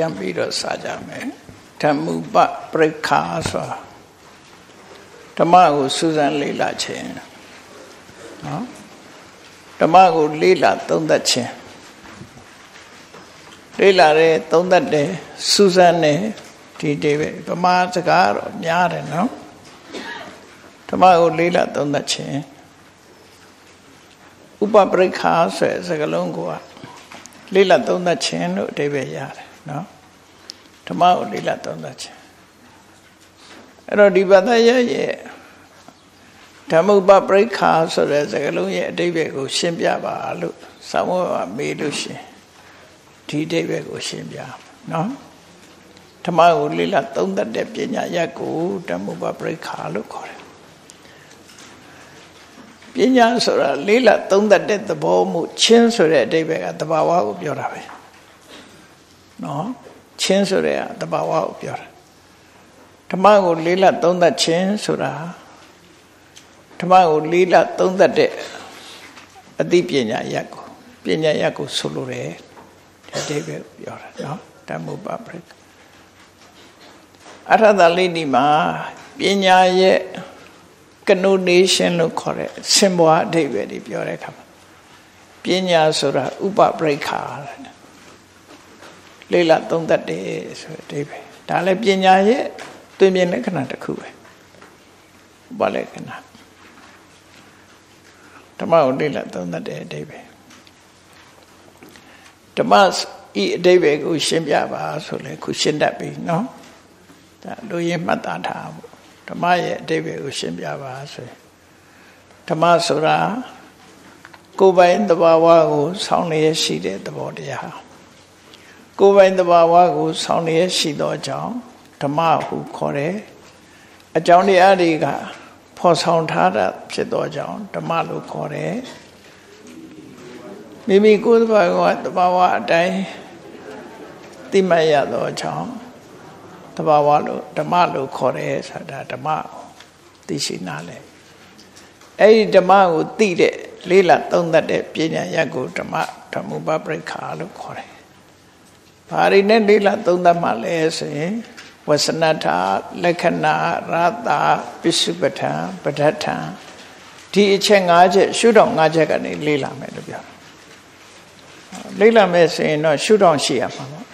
ပြန်ပြီးတော့စာကြမယ်ဓမ္မုပပရိခာဆိုတာဓမ္မကိုစူးစမ်းလေ့လာခြင်းနော်ဓမ္မကိုလေ့လာသုံးသပ်ခြင်းလေ့လာတယ်သုံးသပ်တယ်စူးစမ်းတယ်ဒီတေပဲဗမာစကားတော့များတယ်နော်ဓမ္မကိုလေ့လာသုံးသပ်ခြင်းဥပပရိခာဆိုတဲ့စကားလုံးကိုလေ့လာသုံးသပ်ခြင်းလို့အဓိပ္ပာယ်ရတယ် နော်ဓမ္မကိုလေ့လာသုံးသပ်ခြင်းအဲ့တော့ဒီဘာသာရရဲ့ဓမ္မဥပပရိခာဆိုတဲ့စကားလုံးရဲ့အဓိပ္ပာယ်ကို ရှင်းပြပါလို့ဆောင်းဝါမေးလို့ရှင်ဒီအဓိပ္ပာယ်ကိုရှင်းပြနော်ဓမ္မကိုလေ့လာသုံးသပ်တဲ့ပညာရက်ကိုဓမ္မဥပပရိခာလို့ခေါ်တယ်ပညာဆိုတာလေးလသုံးသက်တဲ့သဘောမှုချင်းဆိုတဲ့အဓိပ္ပာယ်ကတဘာဝကိုပြောတာပဲ နော်ချင်းဆိုတဲ့တဘာဝကိုပြောတာဓမ္မကိုလေးလသုံးသက်ချင်းဆိုတာဓမ္မကိုလေးလသုံးသက်တဲ့အသိပညာရက်ကိုပညာရက်ကိုဆိုလိုတယ်ဒီအဓိပ္ပာယ်ကိုပြောတာနော်ဓမ္မပပရိအထသလိတိမှာပညာရဲ့ connotation လို့ခေါ်တဲ့စင်ပွားအဓိပ္ပာယ်တွေပြောတဲ့အခါမှာပညာဆိုတာဥပပရိခာ လေလာသုံးတတ်တယ်ဆိုတဲ့အဓိပ္ပာယ်ဒါလည်းပညာရဲ့တွင်မြင်လက္ခဏာတစ်ခုပဲဥပလက္ခဏာဓမ္မကိုလေလာသုံးတတ်တဲ့အဓိပ္ပာယ်ဓမ္မဤအဓိပ္ပာယ်ကိုရှင်းပြပါဆိုလဲခုရှင်းတတ်ပြီနော်ဒါလူရင်းမှတ်သားထားဖို့ဓမ္မရဲ့အတိတ်ကိုရှင်းပြပါဆိုရင်ဓမ္မဆိုတာကိုယ်ပိုင်သဘာဝကိုဆောင်းလျက်ရှိတဲ့သဘောတရား ကိုယ်ပိုင်သဘာဝကိုဆောင်းလျက်ရှိသောကြောင့်ဓမ္မဟုခေါ်တယ်အကြောင်းတရားတွေကဖော်ဆောင်ထားတာဖြစ်သောကြောင့်ဓမ္မလို့ခေါ်တယ်မိမိကိုယ်သဘာဝသဘာဝအတိုင်းသိမှတ်ရသောကြောင့်တဘာဝလို့ဓမ္မလို့ခေါ်တယ်ဆိုတာဓမ္မသိရှိနာလဲအဲ့ဒီဓမ္မကိုသိတဲ့လေးလာသုံးသတ်တဲ့ပညာရက်ကိုဓမ္မဓမ္မပပရိခာလို့ခေါ်တယ်။ ဘာတွေနဲ့လေးလာသုံးသတ်မှလဲဆိုရင်ဝဆနထလက္ခဏာရတာပစ္စုပ္ပထံပဋ္ဌထံဒီအချက်၅ချက်ရှုထောင့်၅ချက်ကနေလေးလာမယ်လို့ပြော။လေးလာမယ်ဆိုရင်တော့ရှုထောင့်ရှိရမှာပေါ့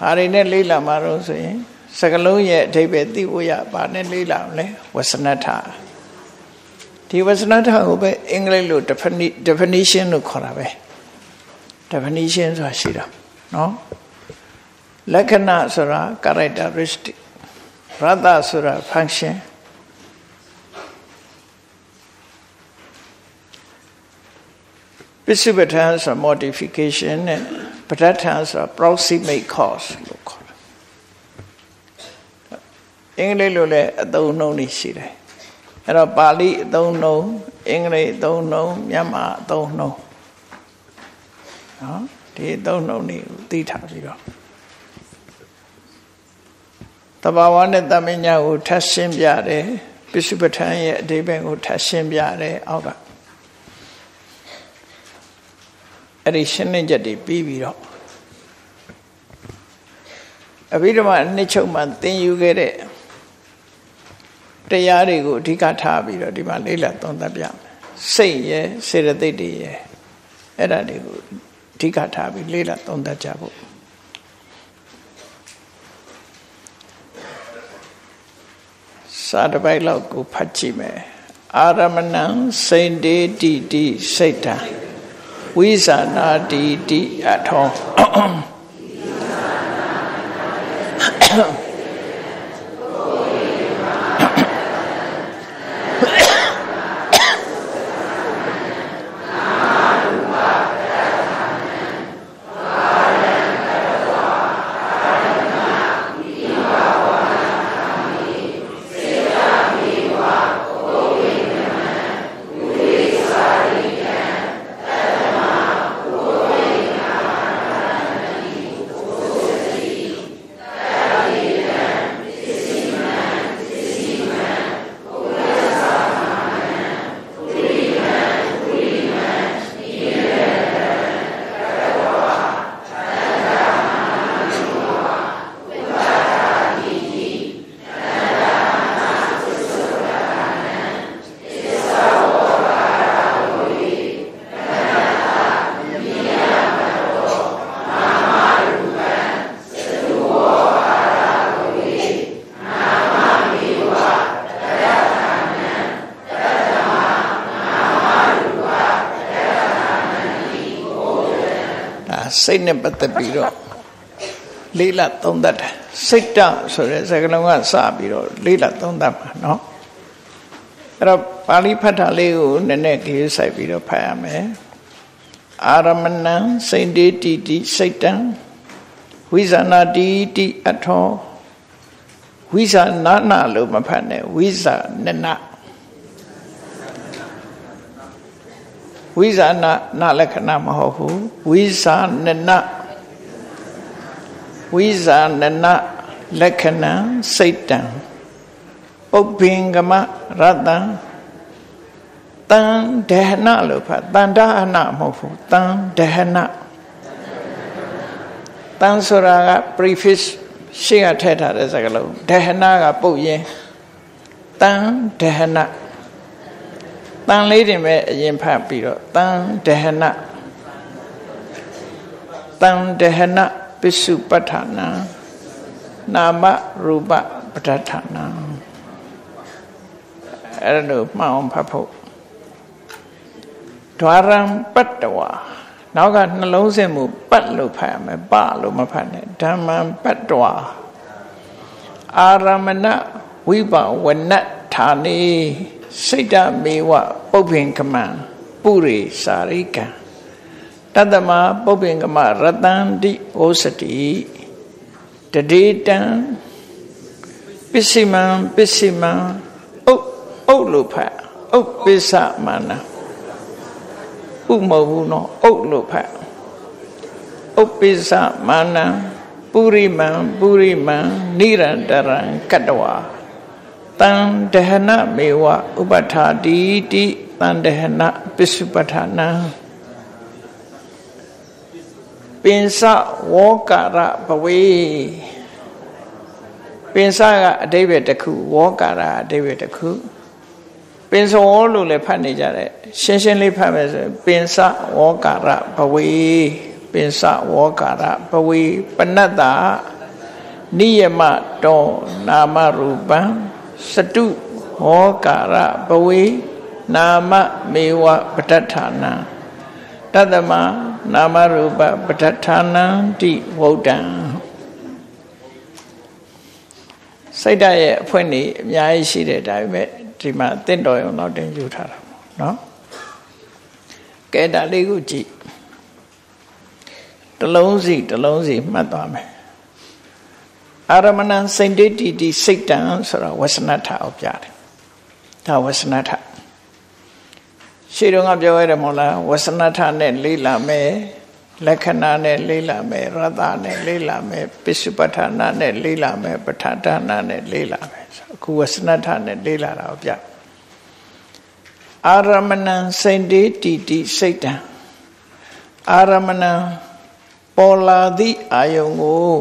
ဘာတွေနဲ့လေးလာမှာတော့ဆိုရင်စကလုံးရဲ့အဓိပ္ပာယ်သိဖို့ရဘာနဲ့လေးလာမလဲဝဆနထဒီဝဆနထကိုပဲအင်္ဂလိပ်လို definition လို့ခေါ်တာပဲ definition ဆိုတာရှိတာ နော်လက္ခဏာဆိုတာ characteristic ရတဆိုတာ function ပစ္စုပ္ပန်ဆို modification နဲ့ပဋ္ဌာန်ဆိုတာ proximate cause လို့ခေါ်တယ်အင်္ဂလိပ်လိုလည်းအသုံးနှုန်းတွေရှိတယ်အဲ့တော့ပါဠိအသုံးနှုန်းအင်္ဂလိပ်အသုံးနှုန်းမြန်မာအသုံးနှုန်းနော် ဒီအသုံးနှုန်းတွေကိုသိထားပြီးတော့တဘာဝနဲ့တမညာကိုထပ်ရှင်းပြတယ်ပိစုပဋ္ဌာန်ရဲ့အဓိပ္ပာယ်ကိုထပ်ရှင်းပြတယ်အောက်ကအဲ့ဒီရှင်းလင်းချက်တွေပြီးပြီးတော့အဘိဓမ္မာအနှစ်ချုပ်မှသင်ယူခဲ့တဲ့တရားတွေကိုအဓိကထားပြီးတော့ဒီမှာလေးလာသုံးသပ်ပြမယ်စိတ်ရဲ့စေတသိက်တွေရဲ့အဲ့ဒါတွေကို အဓိကထားပြီးလေးလာသုံးသပ်ကြဖို့စာတပိုက်လောက်ကိုဖတ်ကြည့်မယ်အာရမဏံစိန်တေတိတိစိတ်တံဝိဇာနာတိတိအထော တ်နဲ့ပတ်သက်ပြီးတော့လေးလသုံးသပ်တယ်စိတ်တဆိုတဲ့စကားလုံးကစပြီးတော့လေးလသုံးသပ်ပါနော်အဲ့တော့ပါဠိဖတ်တာလေးကိုနည်းနည်းကြည့်ဆိုင်ပြီးတော့ဖတ်ရမယ်အာရမဏံစိတ်တေတိတိစိတ်တံဝိဇာနာတိတိအထောဝိဇာနာနာလို့မဖတ်နဲ့ဝိဇာနနာ ဝိဇာနာနာလက္ခဏာမဟုတ်ဘူးဝိဇာနနဝိဇာနနလက္ခဏာစိတ်တံပုပ္ပင်္ဂမရတံတန်ဒေဟနလို့ဖတ်တန်ဒါဟနမဟုတ်ဘူးတန်ဒေဟနတန်ဆိုတာက prefix ရှေ့ကထည့်ထားတဲ့စကားလုံးဒေဟနကပုတ်ရင်တန်ဒေဟန တန်လေးတင်ပဲအရင်ဖတ်ပြီးတော့တန်ဒေဟနတန်ဒေဟနပစ္စုပ္ပထာနာနာမရူပပဋ္ဌာနာအဲ့လိုမှန်အောင်ဖတ်ဖို့ဒွါရံပတ္တဝါနောက်ကနှလုံးစင်မှုပတ်လို့ဖတ်ရမယ်ပလို့မဖတ်နဲ့ဓမ္မံပတ္တဝါအာရမဏဝိပဝနဌာနေ စိတ်တမေဝပုပ္ပင်ကမံပုရိစာရိကံတတမပုပ္ပင်ကမရတန္တိဩစတိတဒေတံပစ္စည်းမံပစ္စည်းမံဥဥလို့ဖတ်ဥပစ္စမနာဥမဟုတ်ဘူးနော်ဥလို့ဖတ်ဥပိစ္ဆမာနံပုရိမံပုရိမံနိရန္တရံကတ္တဝါ တံဒဟနမေဝဥပထာတိတိတံဒဟနပစ္စုပဌာနံပင်စဝောကာရဘဝေပင်စကအတိပ္ပယ်တစ်ခုဝောကာရအတိပ္ပယ်တစ်ခုပင်စောလို့လည်းဖတ်နေကြတယ်ရှင်းရှင်းလေးဖတ်မယ်ဆိုရင်ပင်စဝောကာရဘဝေပင်စဝောကာရဘဝေပနတ္တာနိယမတောနာမရူပံ စတုဟောကာရဘဝေနာမမေဝပဋ္ဌာနာတတမနာမရူပပဋ္ဌာနံတိဝုဒ္ဒံစိတ်ဓာတ်ရဲ့အဖွင့်နေအများကြီးရှိတယ်ဒါပေမဲ့ဒီမှာတင့်တော်ရုံတော့တင်ယူထားတာပေါ့နော်ကဲဒါလေးကိုကြည့်တလုံးစီတလုံးစီမှတ်သွားမယ် အာရမဏစိတ်တိတိတိစိတ်တံဆိုတော့ဝဆနထအောင်ပြတယ်ဒါဝဆနထရှေ့တုန်းကပြောရတယ်မဟုတ်လားဝဆနထနဲ့လေးလာမယ်လက္ခဏာနဲ့လေးလာမယ်ရတနဲ့လေးလာမယ်ပစ္စုပ္ပထာနာနဲ့လေးလာမယ်ပဋ္ဌာဒနာနဲ့လေးလာမယ်အခုဝဆနထနဲ့လေးလာတာကိုပြအာရမဏံစိတ်တေတီတိစိတ်တံအာရမဏံပေါ်လာသည့်အာယုံကို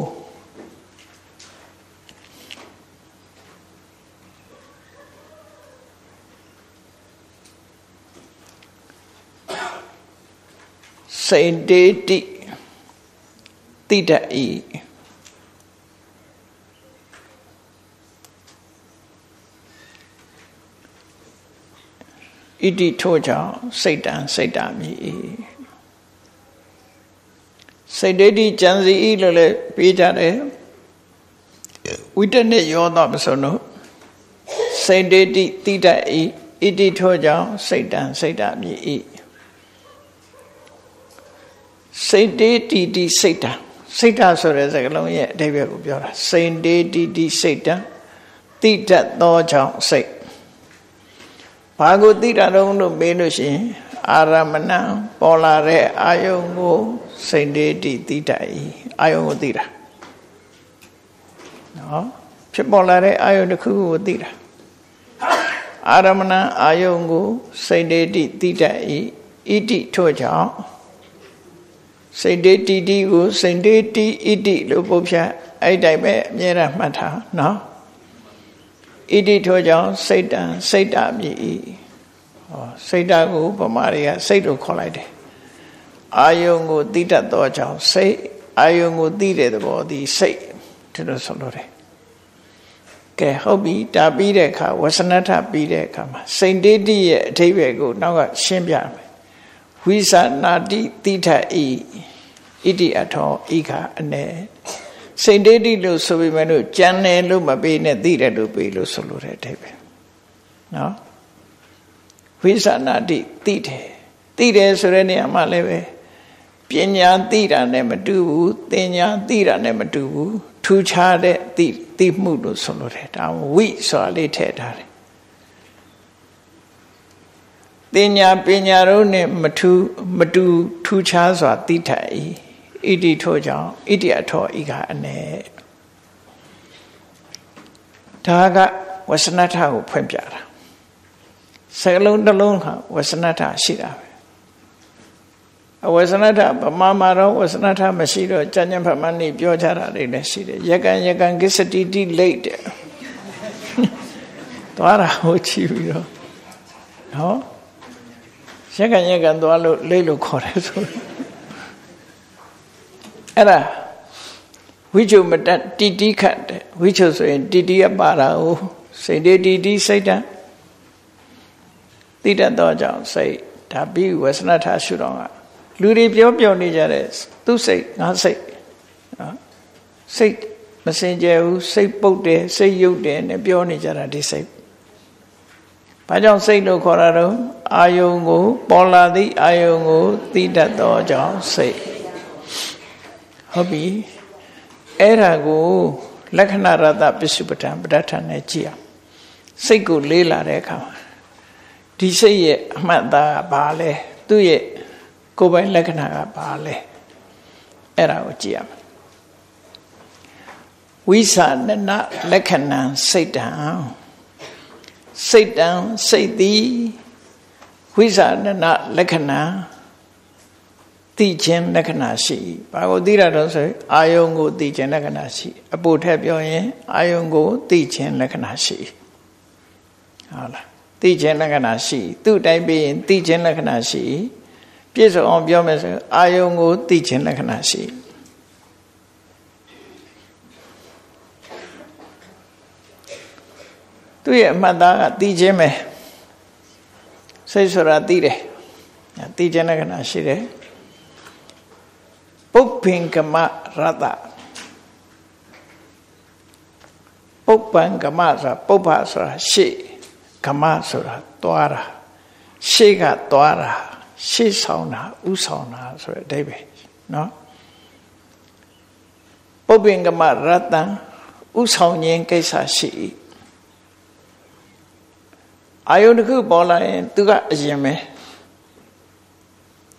စိတ်တေတိတိတ္ဤဣတိထို့ကြောင့်စိတ်တံစိတ်တာမြည်စိတ်ဒိဋ္ဌိကြံစီဤလို့လည်းပြေးကြတယ်ဝိတ္တနဲ့ရောတော့မဆုံးတော့စိတ်ဒိဋ္ဌိတိတ္တဤဣတိထို့ကြောင့်စိတ်တံစိတ်တာမြည်ဤ စိတ်တေတိတိစိတ်တံစိတ်တဆိုတဲ့စကားလုံးရဲ့အဓိပ္ပာယ်ကိုပြောတာစိတ်တေတိတိစိတ်တံတိတတ်သောကြောင့်စိတ်ဘာကိုသိတာတော့လို့မေးလို့ရှိရင်အာရမဏပေါ်လာတဲ့အာယုံကိုစိတ်တေတိသိတတ်၏အာယုံကိုသိတာနော်ဖြစ်ပေါ်လာတဲ့အာယုံတစ်ခုကိုသိတာအာရမဏအာယုံကိုစိတ်တေတိသိတတ်၏ဣတိထို့ကြောင့် စိတ်တေတိတိကိုစိတ်တေတိဣတိလို့ပုတ်ဖြတ်အဲ့တိုင်းပဲအမြဲတမ်းမှတ်ထားနော်ဣတိထိုကြောင့်စိတ်တံစိတ်တာမြည်ဤဟောစိတ်တာကိုဗမာတွေကစိတ်လို့ခေါ်လိုက်တယ်အာယုံကိုသိတတ်သောကြောင့်စိတ်အာယုံကိုသိတဲ့သဘောဒီစိတ်ဒီလိုဆိုလို့တယ်ကဲဟုတ်ပြီဒါပြီးတဲ့အခါဝဆနထပြီးတဲ့အခါမှာစိတ်တေတိရဲ့အထိပ္ပယ်ကိုနောက်ကရှင်းပြမယ် ဝိသနာတိတိထဤဣဣတိအထောဣခအနေစိတ်ဒိဋ္ဌိလို့ဆိုပေမဲ့လို့ကြံတယ်လို့မပေးနဲ့သိတယ်လို့ပေးလို့ဆိုလိုတဲ့အဓိပ္ပာယ်နော်ဝိသနာတိသိတယ်သိတယ်ဆိုတဲ့နေရာမှာလည်းပဲပညာသိတာနဲ့မတူဘူးသင်ညာသိတာနဲ့မတူဘူးထူခြားတဲ့သိသိမှုလို့ဆိုလိုတယ်ဒါဝိဆိုတာလေးထည့်ထားတယ် သင်ညာပညာတို့နဲ့မထူမတူထူခြားစွာသိထိုင်ဣတိထို့ကြောင့်ဣတိအထောဤကအနေဒါကဝဆနထကိုဖွင့်ပြတာစကလုံးတစ်လုံးဟာဝဆနထရှိတာပဲအဝဆနထဗမာမာတော့ဝဆနထမရှိတော့ကြံ့ကြံ့ဖတ်မှန်းနေပြောကြတာတွေလည်းရှိတယ်ယကံယကံကိစ္စတိတိလိတ်တယ်သွားတာဟိုချီပြီးတော့နော် ယကံယကံသွားလို့လိတ်လို့ခေါ်တယ်ဆိုအဲ့ဒါဝိချုမတတိတိခတ်တယ်ဝိချုဆိုရင်တိတိကပါတာကိုစိတ်တေတိတိစိတ်တတိတတ်တော့ကြောင့်စိတ်ဒါပြီးဝဆနထရှုတော့ကလူတွေပြောပြောနေကြတဲ့သူစိတ်ငါစိတ်နော်စိတ်မစင်ကြယ်ဘူးစိတ်ပုတ်တယ်စိတ်ယုတ်တယ်နဲ့ပြောနေကြတာဒီစိတ် ဘာကြောင့်စိတ်လို့ခေါ်တာတော့အာယုံကို ပေါ်လာသည့်အာယုံကိုသိတတ်သောကြောင့်စိတ်ဟုတ်ပြီအဲ့ဒါကိုလက္ခဏာရတပစ္စုပ္ပတံပဋ္ဌာန်နဲ့ကြည့်အောင်စိတ်ကိုလေးလာတဲ့အခါမှာဒီစိတ်ရဲ့အမှတ်သားကဘာလဲသူ့ရဲ့ကိုယ်ပိုင်လက္ခဏာကဘာလဲအဲ့ဒါကိုကြည့်ရမယ်ဝိသနနလက္ခဏံစိတ်တံ စိတ်တံစိတ်သည်ဝိသနနလက္ခဏာသိခြင်းလက္ခဏာရှိဘာကိုသိရတော့ဆိုအာယုံကိုသိခြင်းလက္ခဏာရှိအပိုထက်ပြောရင်အာယုံကိုသိခြင်းလက္ခဏာရှိဟုတ်လားသိခြင်းလက္ခဏာရှိ သူ့တိုင်းပြီးရင်သိခြင်းလက္ခဏာရှိ ပြည့်စုံအောင်ပြောမယ်ဆိုအာယုံကိုသိခြင်းလက္ခဏာရှိ သူ့ရဲ့အမှတ်သားကသိခြင်းပဲစိတ်ဆိုတာသိတယ်သိခြင်းလက္ခဏာရှိတယ်ပုပ္ပင်ကမရတပုပ္ပံကမဆိုတာပုပ္ပဆိုတာရှေ့ကမဆိုတာသွားတာရှေ့ကသွားတာရှေ့ဆောင်တာဥဆောင်တာဆိုတဲ့အဓိပ္ပာယ်နော်ပုပ္ပင်ကမရတံဥဆောင်ခြင်းကိစ္စရှိ အာယုန်တစ်ခုပေါ်လာရင်သူကအရင်ပဲ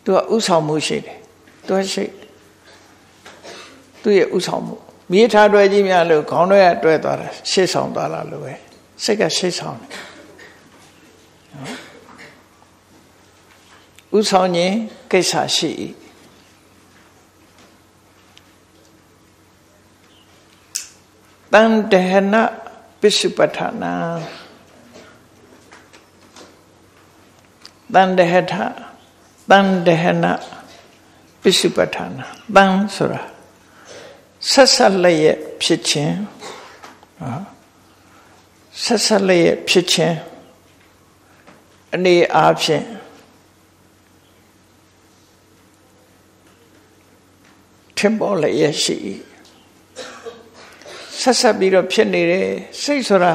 သူကဥဆောင်မှုရှိတယ်သူကရှိသူရဲ့ဥဆောင်မှုမြေထားတွဲကြီးများလို့ခေါင်းတွဲကတွဲသွားတာရှေ့ဆောင်သွားလာလို့ပဲစိတ်ကရှေ့ဆောင်တယ်ဥဆောင်ခြင်းကိစ္စရှိတန်တဟနပစ္စုပဋ္ဌာနာ တန်တဟထတန်တဟနပစ္စုပဋ္ဌာနာတန်ဆိုတာဆက်ဆက်လက်ရဲ့ဖြစ်ခြင်းဆက်ဆက်လက်ရဲ့ဖြစ်ခြင်းအနေအားဖြင့်ထင်ပေါ်လျက်ရှိဆက်ဆက်ပြီးတော့ဖြစ်နေတယ်စိတ်ဆိုတာ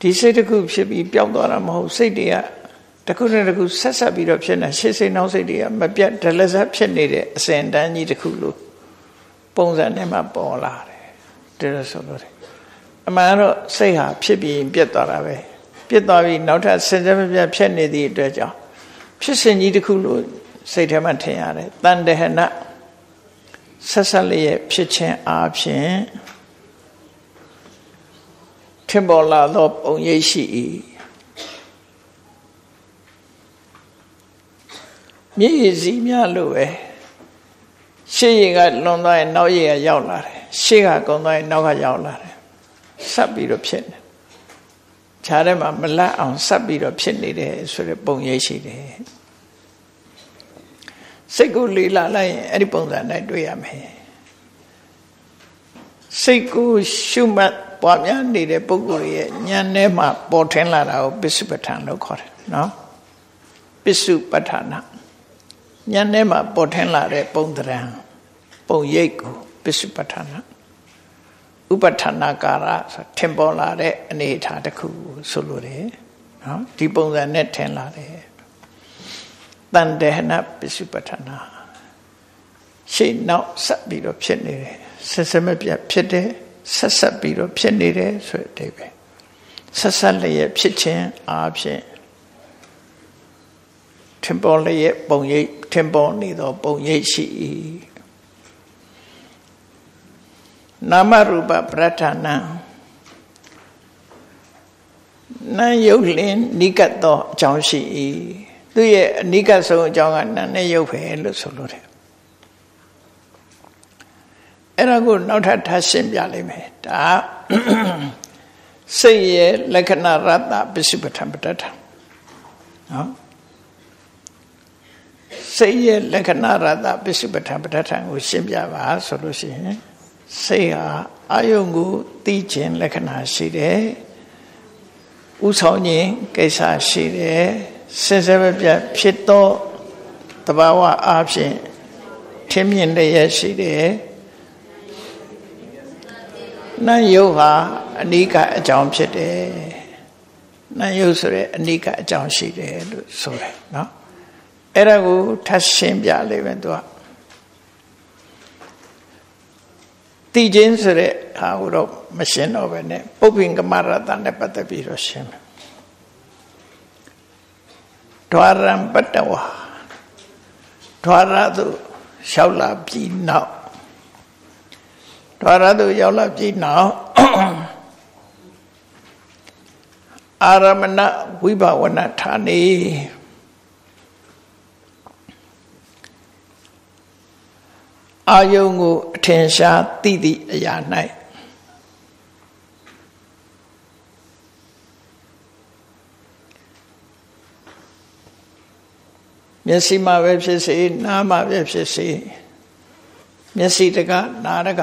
ဒီစိတ်တစ်ခုဖြစ်ပြီးပျောက်သွားတာမဟုတ်စိတ်တွေက တစ်ခုနဲ့တစ်ခုဆက်ဆက်ပြီးတော့ဖြစ်နေရှေ့စိတ်နောက်စိတ်တွေကမပြတ်ဒလဇတ်ဖြစ်နေတဲ့အစဉ်တန်းကြီးတစ်ခုလို့ပုံစံနဲ့မှပေါ်လာတယ်ဒါဆိုလို့အမှန်တော့စိတ်ဟာဖြစ်ပြီးပြတ်သွားတာပဲပြတ်သွားပြီးနောက်ထပ်စင်စက်မပြတ်ဖြစ်နေသည့်အတွက်ကြောင့်ဖြစ်စဉ်ကြီးတစ်ခုလို့စိတ်ထဲမှာထင်ရတယ်တန်တဟနဆက်ဆက်လေးရဲ့ဖြစ်ခြင်းအားဖြင့်ထင်ပေါ်လာသောပုံရိပ်ရှိ၏ မြေစီများလို့ပဲရှေ့ရကလွန်သွားရင်နောက်ရကရောက်လာတယ်ရှေ့ကကုံသွားရင်နောက်ကရောက်လာတယ်ဆက်ပြီးတော့ဖြစ်နေခြားထဲမှာမလတ်အောင်ဆက်ပြီးတော့ဖြစ်နေတယ်ဆိုတဲ့ပုံရိပ်ရှိတယ်စိတ်ကိုလေးလာလိုက်ရင်အဲ့ဒီပုံစံနဲ့တွေ့ရမယ်စိတ်ကိုရှုမှတ်ပွားများနေတဲ့ပုဂ္ဂိုလ်ရဲ့ဉာဏ်ထဲမှာပေါ်ထင်လာတာကိုပစ္စုပ္ပထန်လို့ခေါ်တယ်နော်ပစ္စုပ္ပထနာ ဉာဏ်ထဲမှာပေါ်ထင်လာတဲ့ပုံသဏ္ဍာန်ပုံရိပ်ကိုပစ္စုပ္ပထာနာဥပဌာနာကာရဆိုထင်ပေါ်လာတဲ့အနေအထားတစ်ခုဆိုလိုတယ်နော်ဒီပုံစံနဲ့ထင်လာတယ်တန်တေဟနပစ္စုပ္ပထာနာရှေ့နောက်ဆက်ပြီးတော့ဖြစ်နေတယ်ဆက်ဆက်မပြတ်ဖြစ်တယ်ဆက်ဆက်ပြီးတော့ဖြစ်နေတယ်ဆိုတဲ့အဓိပ္ပာယ်ဆက်ဆက်လျက်ဖြစ်ခြင်းအားဖြင့် ထင်ပေါ်လျက်ပုံရိပ်ထင်ပေါ်နေသောပုံရိပ်ရှိ၏နာမရူပပရဋ္ဌာနံနာယုတ်လင်းနိကတ်သောအကြောင်းရှိ၏သူရဲ့အနိကတ်ဆုံးအကြောင်းကနာနဲ့ယုတ်ပဲလို့ဆိုလို့တယ်အဲ့ဒါကိုနောက်ထပ်ထပ်ရှင်းပြလိုက်မယ်ဒါစိတ်ရဲ့လက္ခဏာရတ္တပစ္စုပ္ပထပတ္ထနော် စိတ်ရဲ့လက္ခဏာရတ္တပစ္စုပ္ပထပတ္ထကိုရှင်းပြပါဆိုလို့ရှိရင်စိတ်ဟာအာယုံကိုသိခြင်းလက္ခဏာရှိတယ်ဥဆောင်ခြင်းကိစ္စရှိတယ်စင်စဲပြတ်ဖြစ်သောတဘာဝအဖြစ်ထင်းမြင်လျက်ရှိတယ်နတ်ယုတ်ဟာအနိကအကြောင်းဖြစ်တယ်နတ်ယုတ်ဆိုတဲ့အနိကအကြောင်းရှိတယ်လို့ဆိုတယ်နော် အဲ့ဒါကိုထပ်ရှင်းပြလိုက်မယ်သူကတည်ခြင်းဆိုတဲ့ဟာကိုတော့မရှင်းတော့ပဲနဲ့ပုပ္ပင်ကမရတနဲ့ပတ်သက်ပြီးတော့ရှင်းမယ်ဒွါရံပတ္တဝါဒွါရသူလျှောက်လာပြီးနောက်ဒွါရသူရောက်လာပြီးနောက်အာရမဏဝိဘဝနဌာနေ အာယုံကိုအထင်ရှားသိသည့်အရာ၌မျက်စိမှာပဲဖြစ်စေနားမှာပဲဖြစ်စေမျက်စိတကနားတက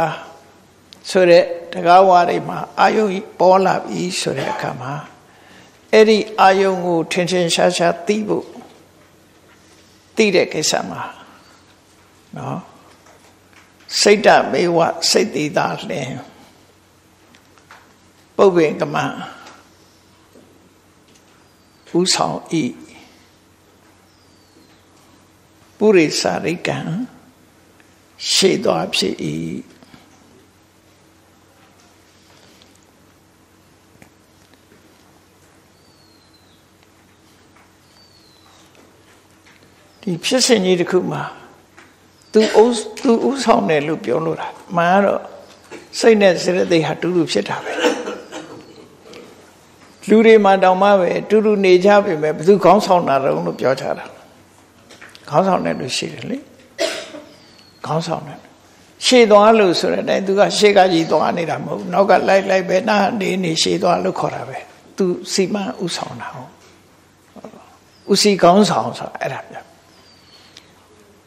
ဆိုတဲ့တကားဝါတွေမှာအာယုံပေါ်လာပြီဆိုတဲ့အခါမှာအဲ့ဒီအာယုံကိုထင်ထင်ရှားရှားသိဖို့သိတဲ့ကိစ္စမှာနော် စိတ်တမေဝစိတ်တိတာလင်ပုပ္ပင်ကမဥဆောင်ဤပုရိသရိကံရှေ့တော်ဖြစ်၏ဒီဖြစ်စဉ်ကြီးတစ်ခုမှာ သူအုပ်သူဥဆောင်တယ်လို့ပြောလို့တာမှန်တော့စိတ်နဲ့စေတသိက်ဟာတူတူဖြစ်တာပဲလူတွေမှာတောင်မှပဲတူတူနေကြပြီပဲဘယ်သူခေါင်းဆောင်တာတုံးလို့ပြောကြတာခေါင်းဆောင်တယ်လို့ရှိတယ်လေခေါင်းဆောင်တယ်ရှေ့သွားလို့ဆိုတဲ့အတိုင်းသူကရှေ့ကကြီးသွားနေတာမဟုတ်နောက်ကလိုက်လိုက်ပဲနာနေနေရှေ့သွားလို့ခေါ်တာပဲသူစီမံဥဆောင်တာဟုတ်ဥစီခေါင်းဆောင်ဆိုတာအဲ့ဒါပြော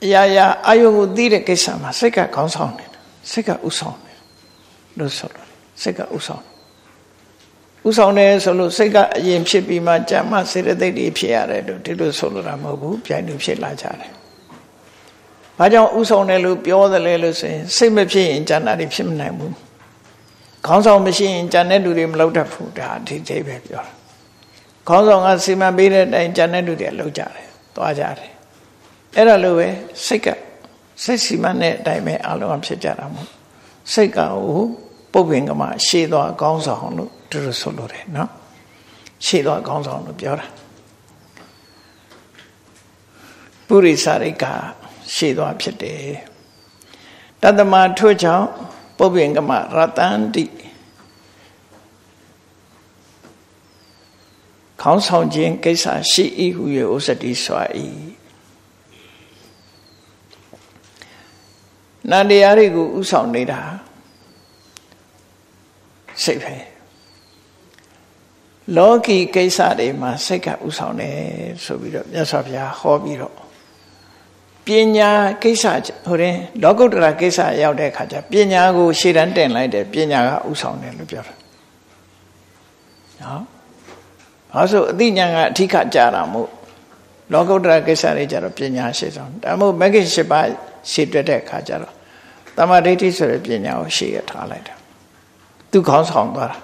အရာရာအာယုကိုသိတဲ့ကိစ္စမှာစိတ်ကခေါင်းဆောင်နေတယ်စိတ်ကဥဆောင်နေလို့ဆိုလို့စိတ်ကဥဆောင်ဥဆောင်တယ်ဆိုလို့စိတ်ကအရင်ဖြစ်ပြီးမှကြံမှစေတသိက်တွေဖြစ်ရတယ်လို့ဒီလိုဆိုလိုတာမဟုတ်ဘူးပြိုင်လို့ဖြစ်လာကြတယ်။ဘာကြောင့်ဥဆောင်တယ်လို့ပြောတယ်လဲလို့ဆိုရင်စိတ်မဖြစ်ရင်ဉာဏ်တွေဖြစ်မနိုင်ဘူး။ခေါင်းဆောင်မရှိရင်ဉာဏ်တဲ့လူတွေမလောက်တတ်ဘူးဒါအထိသေးပဲပြောတာ။ခေါင်းဆောင်ကစီမံပေးတဲ့အတိုင်းဉာဏ်တဲ့လူတွေလောက်ကြတယ်။သွားကြတယ် အဲ့ဒါလိုပဲစိတ်ကစိတ်စီမံတဲ့အတိုင်းပဲအလုံးဖြစ်ကြတာမို့စိတ်ကဟိုပုပ်ပင်ကမှရှေ့သွားကောင်းဆောင်လို့သူတို့ဆိုလို့တယ်နော်ရှေ့သွားကောင်းဆောင်လို့ပြောတာပုရိသရိကရှေ့သွားဖြစ်တယ်တတမထို့ကြောင့်ပုပ်ပင်ကမှရတန္တိခေါင်းဆောင်ခြင်းကိစ္စရှိ၏ဟု၍ဥစ္စတိစွာ၏ နန္တရားတွေကိုဥဆောင်နေတာစိတ်ပဲလောကီကိစ္စတွေမှာစိတ်ကဥဆောင်တယ်ဆိုပြီးတော့မြတ်စွာဘုရားဟောပြီးတော့ပညာကိစ္စဟိုရင်လောကုတ္တရာကိစ္စရောက်တဲ့အခါကျပညာကိုရှေ့တန်းတင်လိုက်တယ်ပညာကဥဆောင်တယ်လို့ပြောတာနော်ဘာလို့အသိဉာဏ်ကအထီးကကြတာမို့လောကုတ္တရာကိစ္စတွေကြတော့ပညာရှေ့ဆောင်ဒါမို့မဂ္ဂင်၈ပါးရှေ့တွက်တဲ့အခါကျတော့ တမာဒိဋ္ဌိဆိုတဲ့ပညာကိုရှေ့ရထားလိုက်တာသူခေါင်းဆောင်သွားတာ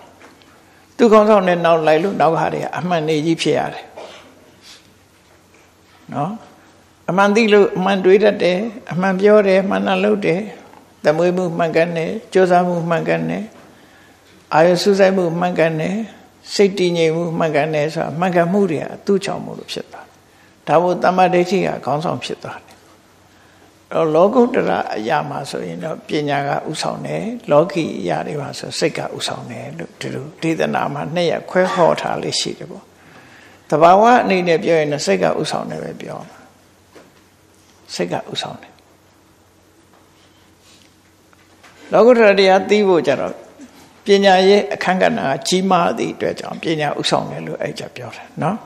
သူခေါင်းဆောင်နဲ့နောက်လိုက်လို့နောက်ဟာတွေအမှန်နေကြီးဖြစ်ရတယ်နော်အမှန်သိလို့အမှန်တွေးတတ်တယ်အမှန်ပြောတယ်မှန်တာလုပ်တယ်သမွေးမှုမှန်ကန်တယ်ကြိုးစားမှုမှန်ကန်တယ်အာရုံစူးစိုက်မှုမှန်ကန်တယ်စိတ်တည်ငြိမ်မှုမှန်ကန်တယ်ဆိုတာမှန်ကန်မှုတွေကသူ့ချောင်မှုလို့ဖြစ်သွားတယ်ဒါဘုတမ္မာဒိဋ္ဌိကခေါင်းဆောင်ဖြစ်သွားတယ် တော့လောကုတ္တရာအရာမှာဆိုရင်တော့ပညာကဥဆောင်တယ်လောကီအရာတွေပါဆိုစိတ်ကဥဆောင်တယ်လို့ဒီလိုဒေသနာမှာနှစ်ရက်ခွဲဟောထားလေးရှိတယ်ပေါ့တဘာဝအနေနဲ့ပြောရင်စိတ်ကဥဆောင်တယ်ပဲပြောမှာစိတ်ကဥဆောင်တယ်လောကုတ္တရာတရားသိဖို့ကြတော့ပညာရဲ့အခန်းကဏ္ဍကြီးမားသည့်အတွက်ကြောင့်ပညာဥဆောင်တယ်လို့အဲ့ကြပြောတယ်နော်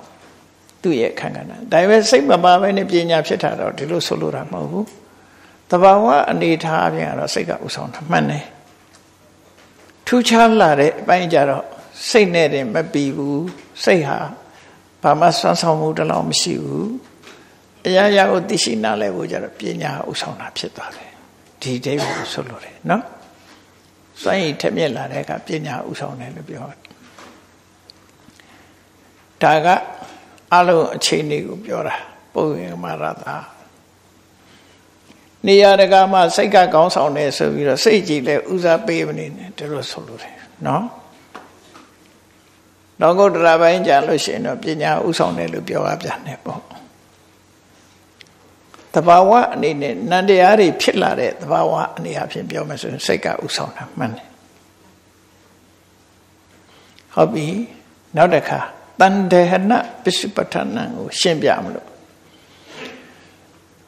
သူ့ရဲ့အခန်းကဏ္ဍဒါပေမဲ့စိတ်မပါဘဲနဲ့ပညာဖြစ်တာတော့ဒီလိုဆိုလိုတာမဟုတ်ဘူး တဘာဝအနေထားအပြင်ကတော့စိတ်ကဥဆောင်တာမှန်တယ်ထူးခြားလာတဲ့အပိုင်းကြတော့စိတ်နဲ့တင်မပြီးဘူးစိတ်ဟာဘာမှစွမ်းဆောင်မှုတလောက်မရှိဘူးအရာရာကိုသိရှိနားလဲဖို့ကြတော့ပညာဥဆောင်တာဖြစ်သွားတယ်ဒီဒိဗ္ဗကိုဆိုလိုတယ်နော်စွန့်ရည်ထက်မြက်လာတဲ့အခါပညာဥဆောင်တယ်လို့ပြောတယ်ဒါကအလုံးအခြေအနေကိုပြောတာပုဂ္ဂိုလ်မာရတာ နေရာတကာမှာစိတ်ကကောင်းဆောင်တယ်ဆိုပြီးတော့စိတ်ကြည်လဲဥစားပေးမနေနဲ့ဒီလိုဆိုလို့တယ်နော်လောကုတ္တရာပိုင်းကြာလို့ရှိရင်တော့ပညာဥဆောင်တယ်လို့ပြောရပြန်တယ်ပေါ့တဘာဝအနေနဲ့နန္တရားတွေဖြစ်လာတဲ့တဘာဝအနေအချင်းပြောမယ်ဆိုရင်စိတ်ကဥဆောင်တာမှန်တယ်ဟုတ်ပြီနောက်တစ်ခါတန်တေဟနပစ္စုပ္ပထနံကိုရှင်းပြမလို့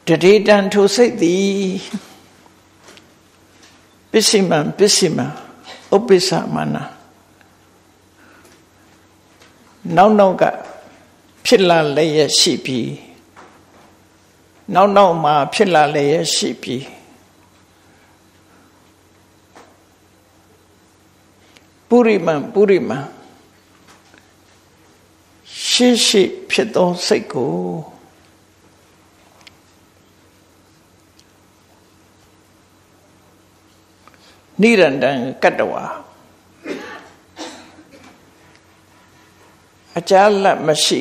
တတိတံထိုစိတ်သည်ပစ္စည်းမံပစ္စည်းမံဥပ္ပစ္စမနာနောက်နောက်ကဖြစ်လာလည်းရရှိပြီးနောက်နောက်မှာဖြစ်လာလည်းရရှိပြီးပုရိမံပုရိမံရှေ့ရှေ့ဖြစ်သောစိတ်ကို နိရန္တံကတ္တဝါအကြလတ်မရှိ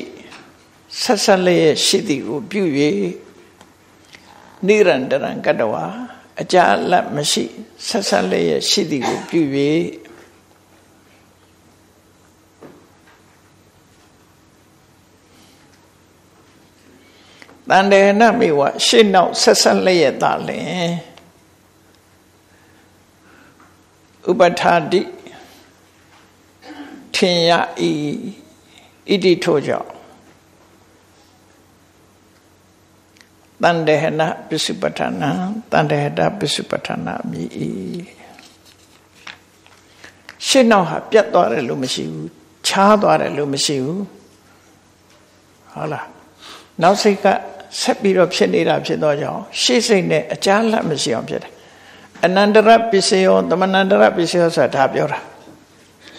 ဆက်ဆက်လေးရှိသည်ကိုပြု၍နိရန္တရံကတ္တဝါအကြလတ်မရှိဆက်ဆက်လေးရှိသည်ကိုပြု၍တန်တေနမိဝရှေ့နောက်ဆက်ဆက်လျက်သာလင် ဥပထာတိထင်ရဤဣတိထို့ကြောင့်တန်တေနပစ္စုပထနာတန်တေဟတပစ္စုပထနာမြည်ဤရှေ့နောက်ဟာပြတ်သွားတယ်လို့မရှိဘူးခြားသွားတယ်လို့မရှိဘူးဟုတ်လားနောက်စိတ်ကဆက်ပြီးတော့ဖြစ်နေတာဖြစ်တော့ကြောင့်ရှေ့စိတ်နဲ့အကြားလက်မရှိအောင်ဖြစ်တယ် အနန္တရပစ္စယောသမဏန္တရပစ္စယောဆိုတာဒါပြောတာ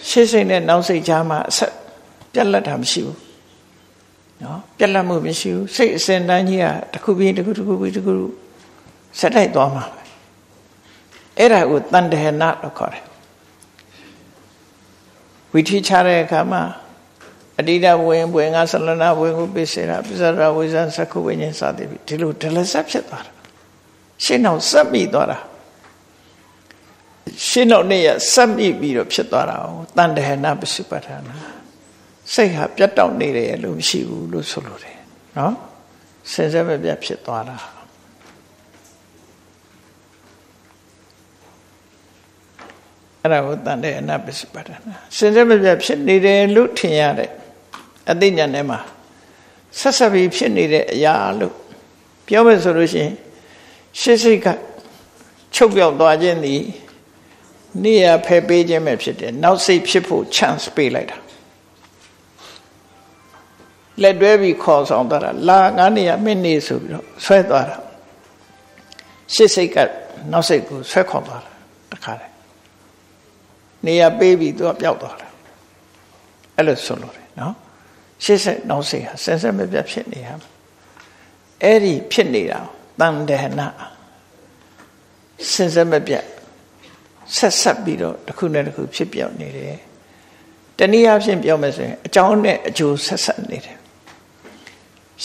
ရှေ့စိတ်နဲ့နောက်စိတ်ကြားမှာအဆက်ပြက်လက်တာမရှိဘူးနော်ပြက်လက်မှုမရှိဘူးစိတ်အစဉ်တန်းကြီးကတစ်ခုပြီးတစ်ခုတစ်ခုပြီးတစ်ခုဆက်တိုက်သွားမှာပဲအဲ့ဒါကိုတန်တဟနလို့ခေါ်တယ်ဝိထိချတဲ့အခါမှာအတိဒဝင်ဘွေငါဆလနာဘွေကိုပိစေတာပိစရဝိဇန်သကုဝိညာဉ်စသည်ဖြင့်ဒီလိုဒလဆက်ဖြစ်သွားတာရှင်းအောင်စက်မိသွားတာ ရှင်းတော့နေ့ရစက်မိပြီးတော့ဖြစ်သွားတာ哦တန်တဟနာပစုပ္ပထာနာစိတ်ဟာပြတ်တောက်နေတယ်လို့မရှိဘူးလို့ဆိုလိုတယ်နော်စင်စက်မပြတ်ဖြစ်သွားတာအဲ့ဒါကိုတန်တဲ့အနပစ္စပတ္တနာစင်စက်မပြတ်ဖြစ်နေတယ်လို့ထင်ရတဲ့အသိဉာဏ်ထဲမှာဆက်ဆက်ပြီးဖြစ်နေတဲ့အရာလို့ပြောမယ်ဆိုလို့ရှိရင်ရှေ့စိတ်ကချုပ်ပြောက်သွားခြင်းသည် နေရဖယ်ပေးခြင်းပဲဖြစ်တယ်နောက်စိတ်ဖြစ်ဖို့ chance ပေးလိုက်တာလက်တွဲပြီးခေါ်ဆောင်သွားတာလာငါနေရမင်းနေဆိုပြီးတော့ဆွဲသွားတာရှေ့စိတ်ကနောက်စိတ်ကိုဆွဲခေါ်သွားတာတခါတည်းနေရပေးပြီးသူကပျောက်သွားတာအဲ့လိုဆိုလို့တယ်နော်ရှေ့ဆက်နောက်စိတ်ဟာဆယ်ဆက်မပြတ်ဖြစ်နေတာအဲ့ဒီဖြစ်နေတာတန်တဟနာစင်စက်မပြတ် ဆက်ဆက်ပြီးတော့တစ်ခုနဲ့တစ်ခုဖြစ်ပြောင်းနေတယ်တနည်းအားဖြင့်ပြောမယ်ဆိုရင်အကြောင်းနဲ့အကျိုးဆက်ဆက်နေတယ်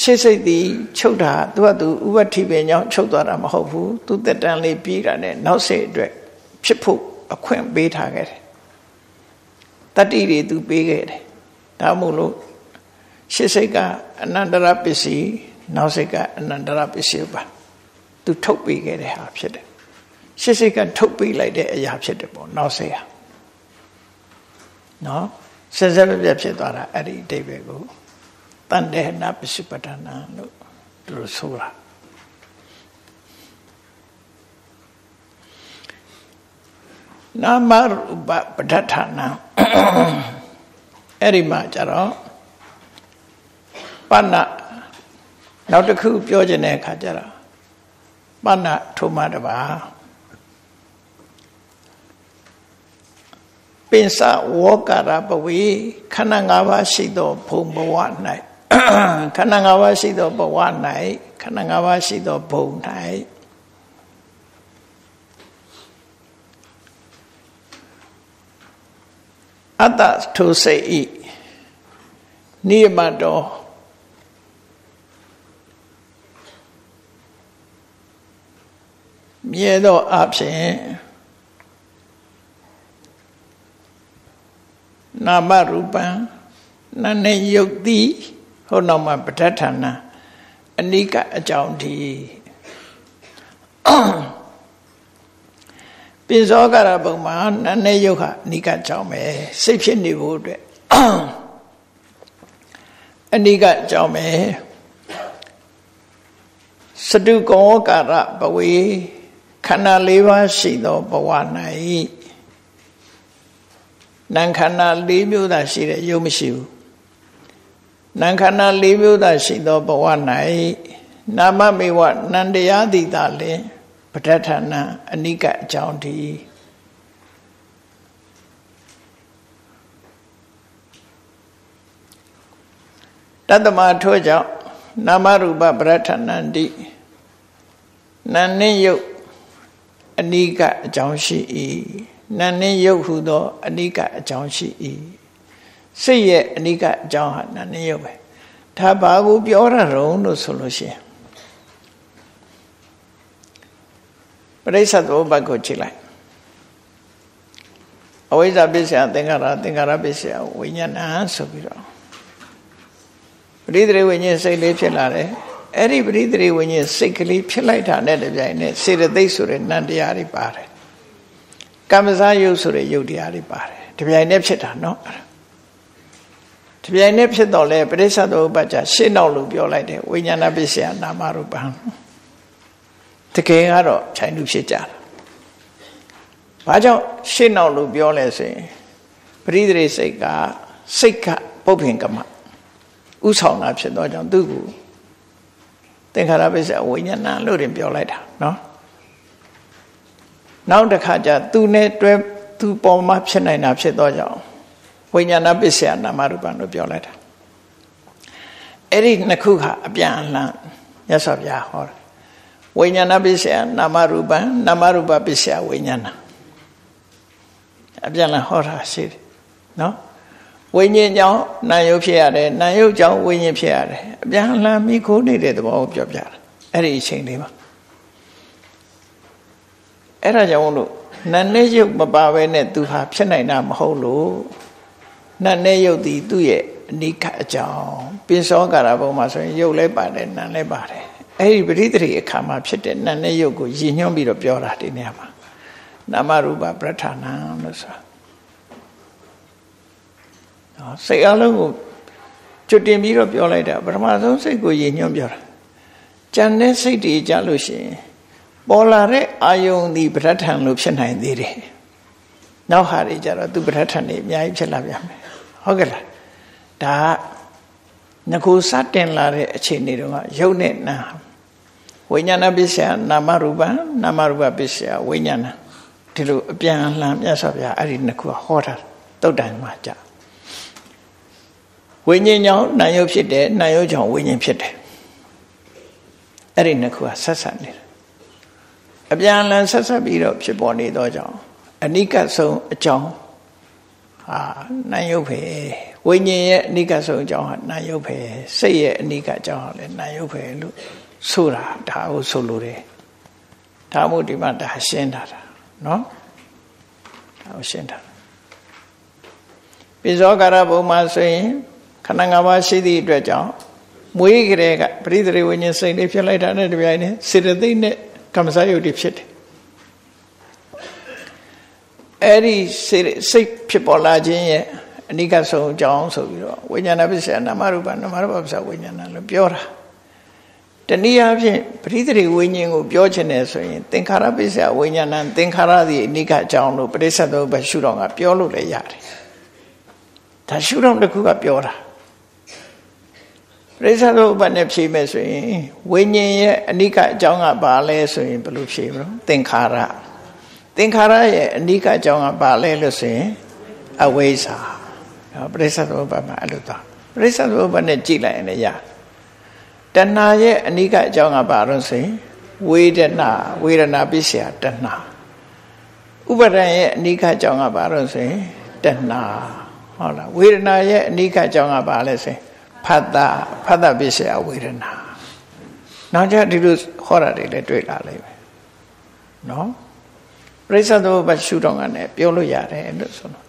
ရှေ့စိတ်သည်ချုပ်တာသူကသူဥပတိပင်ကြောင့်ချုပ်သွားတာမဟုတ်ဘူးသူတက်တန်လေးပြီးတာနဲ့နောက်စိတ်အတွက်ဖြစ်ဖို့အခွင့်ပေးထားခဲ့တယ်တတိတွေသူပေးခဲ့တယ်ဒါမို့လို့ရှေ့စိတ်ကအနန္တရပစ္စည်းနောက်စိတ်ကအနန္တရပစ္စည်းပါသူထုတ်ပေးခဲ့တဲ့ဟာဖြစ်တယ် ရှေ့စိတ်ကထုတ်ပေးလိုက်တဲ့အရာဖြစ်တယ်ပေါ့နောက်စိတ်ဟာနော်စစပြပြဖြစ်သွားတာအဲ့ဒီအတိတ်ပဲကိုတန်တေနာပစ္စပတနာလို့သူတို့ဆိုတာနာမရူပပဋ္ဌာနာအဲ့ဒီမှာကျတော့ပဏ္ဏနောက်တစ်ခုပြောခြင်းတဲ့အခါကျတော့ပဏ္ဏထုမတပါ ပင်စဝောကာရပဝေခန္ဓာ၅ပါးရှိသောဘုံဘဝ၌ခန္ဓာ၅ပါးရှိသောဘဝ၌ခန္ဓာ၅ပါးရှိသောဘုံ၌အတ္တထုစိတ်ဤနိယမတော်မြဲသောအဖြစ် နာမရူပံနာနဲ့ယုတ်တိဟောနောက်မှာပဋ္ဌာနာအနိကအကြောင်းဒီပိဇောကရဘုံမှာနာနဲ့ယုတ်ဟာအနိကအကြောင်းပဲစိတ်ဖြစ်နေဖို့အတွက်အနိကအကြောင်းပဲစတုကောကာရဘဝေခန္ဓာ၄ပါးရှိသောဘဝ၌ နံခန္ဓာ၄မျိုးသာရှိတဲ့ရုပ်မရှိဘူးနံခန္ဓာ၄မျိုးသာရှိသောဘဝ၌နာမမေဝနန္တရားတိတာလင်ပဋ္ဌာနာအနိကအကြောင်းဒီတတ္တမထို့ကြောင့်နာမရူပပဋ္ဌာနန္တိနာနှင်းယုတ်အနိကအကြောင်းရှိ၏ နာနှင်းရုပ်ဟုသောအနိကအကြောင်းရှိ၏စိတ်ရဲ့အနိကအကြောင်းဟာနာနှင်းရုပ်ပဲဒါဘာကိုပြောရတော့လို့ဆိုလို့ရှိရင်ပရိစ္ဆေသောဘတ်ကိုကြည့်လိုက်အဝိဇ္ဇပစ္စယသင်္ခါရသင်္ခါရပစ္စယဝိညာဏဆိုပြီးတော့ပရိသေဝိညာဉ်စိတ်လေးဖြစ်လာတယ်အဲ့ဒီပရိသေဝိညာဉ်စိတ်ကလေးဖြစ်လိုက်တာနဲ့တပြိုင်နက်စေတသိက်ဆိုတဲ့နံတရားတွေပါတယ် ကမ္မဇယုတ်ဆိုတဲ့ယုတ်တရားတွေပါတယ်တပြိုင်တည်းဖြစ်တာနော်တပြိုင်တည်းဖြစ်တော့လဲပရိစ္ဆသောဥပ္ပကြရှင်းနောက်လို့ပြောလိုက်တယ်ဝိညာဏပစ္စယနာမရူပံတကယ်ကတော့ခြိုင်လူဖြစ်ကြတာဘာကြောင့်ရှင်းနောက်လို့ပြောလဲဆိုရင်ပရိသေစိတ်ကစိတ်ကပုပ္ပင်ကမဥဆောင်တာဖြစ်တော့ကြောင့်သူ့ကိုသင်္ခါရပစ္စယဝိညာဏလို့တင်ပြောလိုက်တာနော် နောက်တစ်ခါကျသူနဲ့တွဲသူပေါ်မှာဖြစ်နိုင်တာဖြစ်တော့ကြောင်းဝိညာဏပစ္စယနာမရူပံလို့ပြောလိုက်တာအဲ့ဒီနှစ်ခုကအပြန်အလှန်မြတ်စွာဘုရားဟောတာဝိညာဏပစ္စယနာမရူပံနာမရူပပစ္စယဝိညာဏအပြန်လဟောတာရှိတယ်နော်ဝိညာဉ်ကြောင့်နာယုတ်ဖြစ်ရတယ်နာယုတ်ကြောင့်ဝိညာဉ်ဖြစ်ရတယ်အပြန်အလှန်မိခိုးနေတဲ့သဘောကိုပြောပြတာအဲ့ဒီအချိန်လေးမှာ အဲ့ဒါကြောင့်လို့နတ်နဲ့ရုပ်မပါဘဲနဲ့သူဟာဖြစ်နိုင်တာမဟုတ်လို့နတ်နဲ့ရုပ်ဒီသူ့ရဲ့အနိကအကြောင်းပိစောကာရဘုံမှာဆိုရင်ရုပ်လည်းပါတယ်နတ်လည်းပါတယ်အဲ့ဒီပရိသေအခါမှာဖြစ်တဲ့နတ်နဲ့ရုပ်ကိုရည်ညွှန်းပြီးတော့ပြောတာဒီနေရာမှာနာမရူပပဋ္ဌာနာလို့ဆိုတာနော်စိတ်အလုံးကိုကျွတ်တင်ပြီးတော့ပြောလိုက်တာပထမဆုံးစိတ်ကိုရည်ညွှန်းပြောတာကြံတဲ့စိတ်တွေကြလို့ရှိရင် ပေါ်လာတဲ့အာယုန်ဒီပဋ္ဌာန်လို့ဖြစ်နိုင်သေးတယ်နောက်ဟာတွေကြတော့သူပဋ္ဌာန်တွေအများကြီးဖြစ်လာပြန်မယ်ဟုတ်ကဲ့လားဒါငခုစတင်လာတဲ့အခြေအနေတော့ယုတ်နဲ့နာဝိညာဏပစ္စယနာမရူပနာမရူပပစ္စယဝိညာဏဒီလိုအပြန်အလှန်မြတ်စွာဘုရားအဲ့ဒီနှစ်ခုဟောတာတုတ်တန်မှာကြဝိညာဉ်ကြောင့်နာယုတ်ဖြစ်တယ်နာယုတ်ကြောင့်ဝိညာဉ်ဖြစ်တယ်အဲ့ဒီနှစ်ခုကဆက်ဆက်နေတယ် အပြန်အလှန်ဆက်ဆက်ပြီးတော့ဖြစ်ပေါ်နေသောကြောင့်အနိကဆုံးအကြောင်းဟာနာယုတ်ပဲဝိညာဉ်ရဲ့အနိကဆုံးအကြောင်းဟာနာယုတ်ပဲစိတ်ရဲ့အနိကအကြောင်းဟာလည်းနာယုတ်ပဲလို့ဆိုတာဒါကိုဆိုလိုတယ်ဒါမို့ဒီမှာဒါရှင်းတာနော်ဒါကိုရှင်းတာပိဇောကာရဘုံမှာဆိုရင်ခန္ဓာ၅ပါးရှိသည့်အတွက်ကြောင့်မွေးကြတဲ့ကပရိသေဝိညာဉ်စိတ်လေးဖြစ်လိုက်တာနဲ့တပြိုင်နက်စေတသိက်နဲ့ ကမ္မစယုတ်တွေဖြစ်တယ်အဲ့ဒီစိတ်ဖြစ်ပေါ်လာခြင်းရဲ့အနိကဆုံးအကြောင်းဆိုပြီးတော့ဝိညာဏပစ္စယနာမရူပနာမရူပပစ္စယဝိညာဏလို့ပြောတာတနည်းအားဖြင့်ပရိသေဝိညာဉ်ကိုပြောချင်တယ်ဆိုရင်သင်္ခါရပစ္စယဝိညာဏသင်္ခါရသည်အနိကအကြောင်းလို့ပရိစ္ဆေသောဘရှုတော်ကပြောလို့လည်းရတယ်ဒါရှုတော်တစ်ခုကပြောတာ ပရိစ္ဆေသောဥပနဲ့ဖြေမယ်ဆိုရင်ဝိညာဉ်ရဲ့အနိကအကြောင်းကဘာလဲဆိုရင်ဘယ်လိုဖြေမလို့သင်္ခါရသင်္ခါရရဲ့အနိကအကြောင်းကဘာလဲလို့ဆိုရင်အဝိဇ္ဇာပရိစ္ဆေသောဥပမှာအဲ့လိုသွားပရိစ္ဆေသောဥပနဲ့ကြည့်လိုက်ရင်လည်းရတဏှာရဲ့အနိကအကြောင်းကဘာလို့ဆိုရင်ဝေဒနာဝေဒနာပစ္စယတဏှာဥပါဒံရဲ့အနိကအကြောင်းကဘာလို့ဆိုရင်တဏှာဟုတ်လားဝေဒနာရဲ့အနိကအကြောင်းကဘာလဲဆိုရင် ဖတ်တာဖတ်တာပစ္စယဝေဒနာနောက်ကျဒီလိုဟောတာတွေလည်းတွေ့လာလိမ့်မယ်နော်ပရိစ္ဆေသောဘရှုတော်ကလည်းပြောလို့ရတယ်လို့ဆိုတော့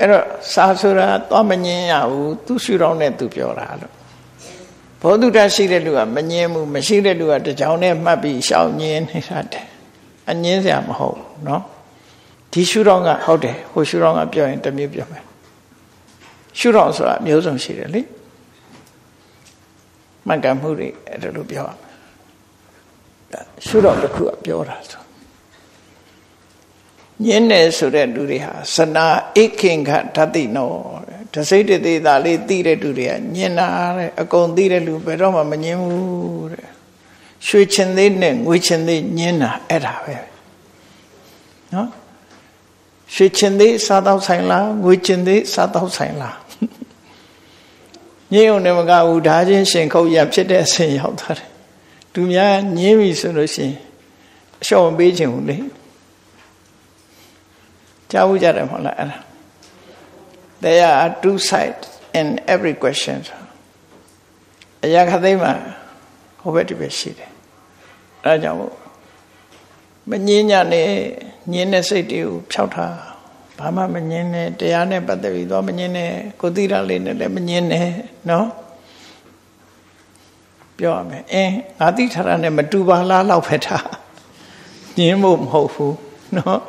အဲ့တော့စာဆိုတာသွားမငင်းရဘူးသူရှုတော်နဲ့သူပြောတာလို့ဘောဓုတရှိတဲ့လူကမငင်းဘူးမရှိတဲ့လူကတကြောင်နဲ့မှတ်ပြီးရှောင်ငင်းနေတတ်တယ်အငင်းစရာမဟုတ်ဘူးနော်ဒီရှုတော်ကဟုတ်တယ်ဟိုရှုတော်ကပြောရင်တမျိုးပြောမယ် ရှုတော်ဆိုတာမျိုးစုံရှိတယ်လေမှန်ကန်မှုတွေအဲ့ဒါလိုပြောရမယ်ရှုတော်တစ်ခုကပြောတာဆိုညင်းတယ်ဆိုတဲ့လူတွေဟာစနာအိခင်ခဓာတိနောတစိတ်တသေးသားလေးသိတဲ့လူတွေကညင်းတာတဲ့အကုန်သိတဲ့လူဘယ်တော့မှမညင်းဘူးတဲ့ရွှေချင်သေးနဲ့ငွေချင်သေးညင်းတာအဲ့ဒါပဲနော်ရွှေချင်သေးစားတော့ဆိုင်လားငွေချင်သေးစားတော့ဆိုင်လား ညင်းုံနဲ့မကဘူးဒါချင်းရှင်ခုတ်ရဖြစ်တဲ့အဆင့်ရောက်သွားတယ်သူများညင်းပြီဆိုလို့ရှိရင်အလျှော့မပေးချင်ဘူးလေကြားဘူးကြတယ်မဟုတ်လားအဲ့ဒါ there are two sides in every question အရာခသိမ်းမှာဟိုဘက်ဒီဘက်ရှိတယ်အဲဒါကြောင့်မငင်းညနဲ့ညင်းတဲ့စိတ်တွေကိုဖြောက်ထား ဘာမှမငင်းနဲ့တရားနဲ့ပတ်သက်ပြီးတော့မငင်းနဲ့ကိုသိရလေးနဲ့လည်းမငင်းနဲ့နော်ပြောရမယ်အင်းငါသိထားတာနဲ့မတူပါလားလောက်ပဲထားညင်းဖို့မဟုတ်ဘူးနော်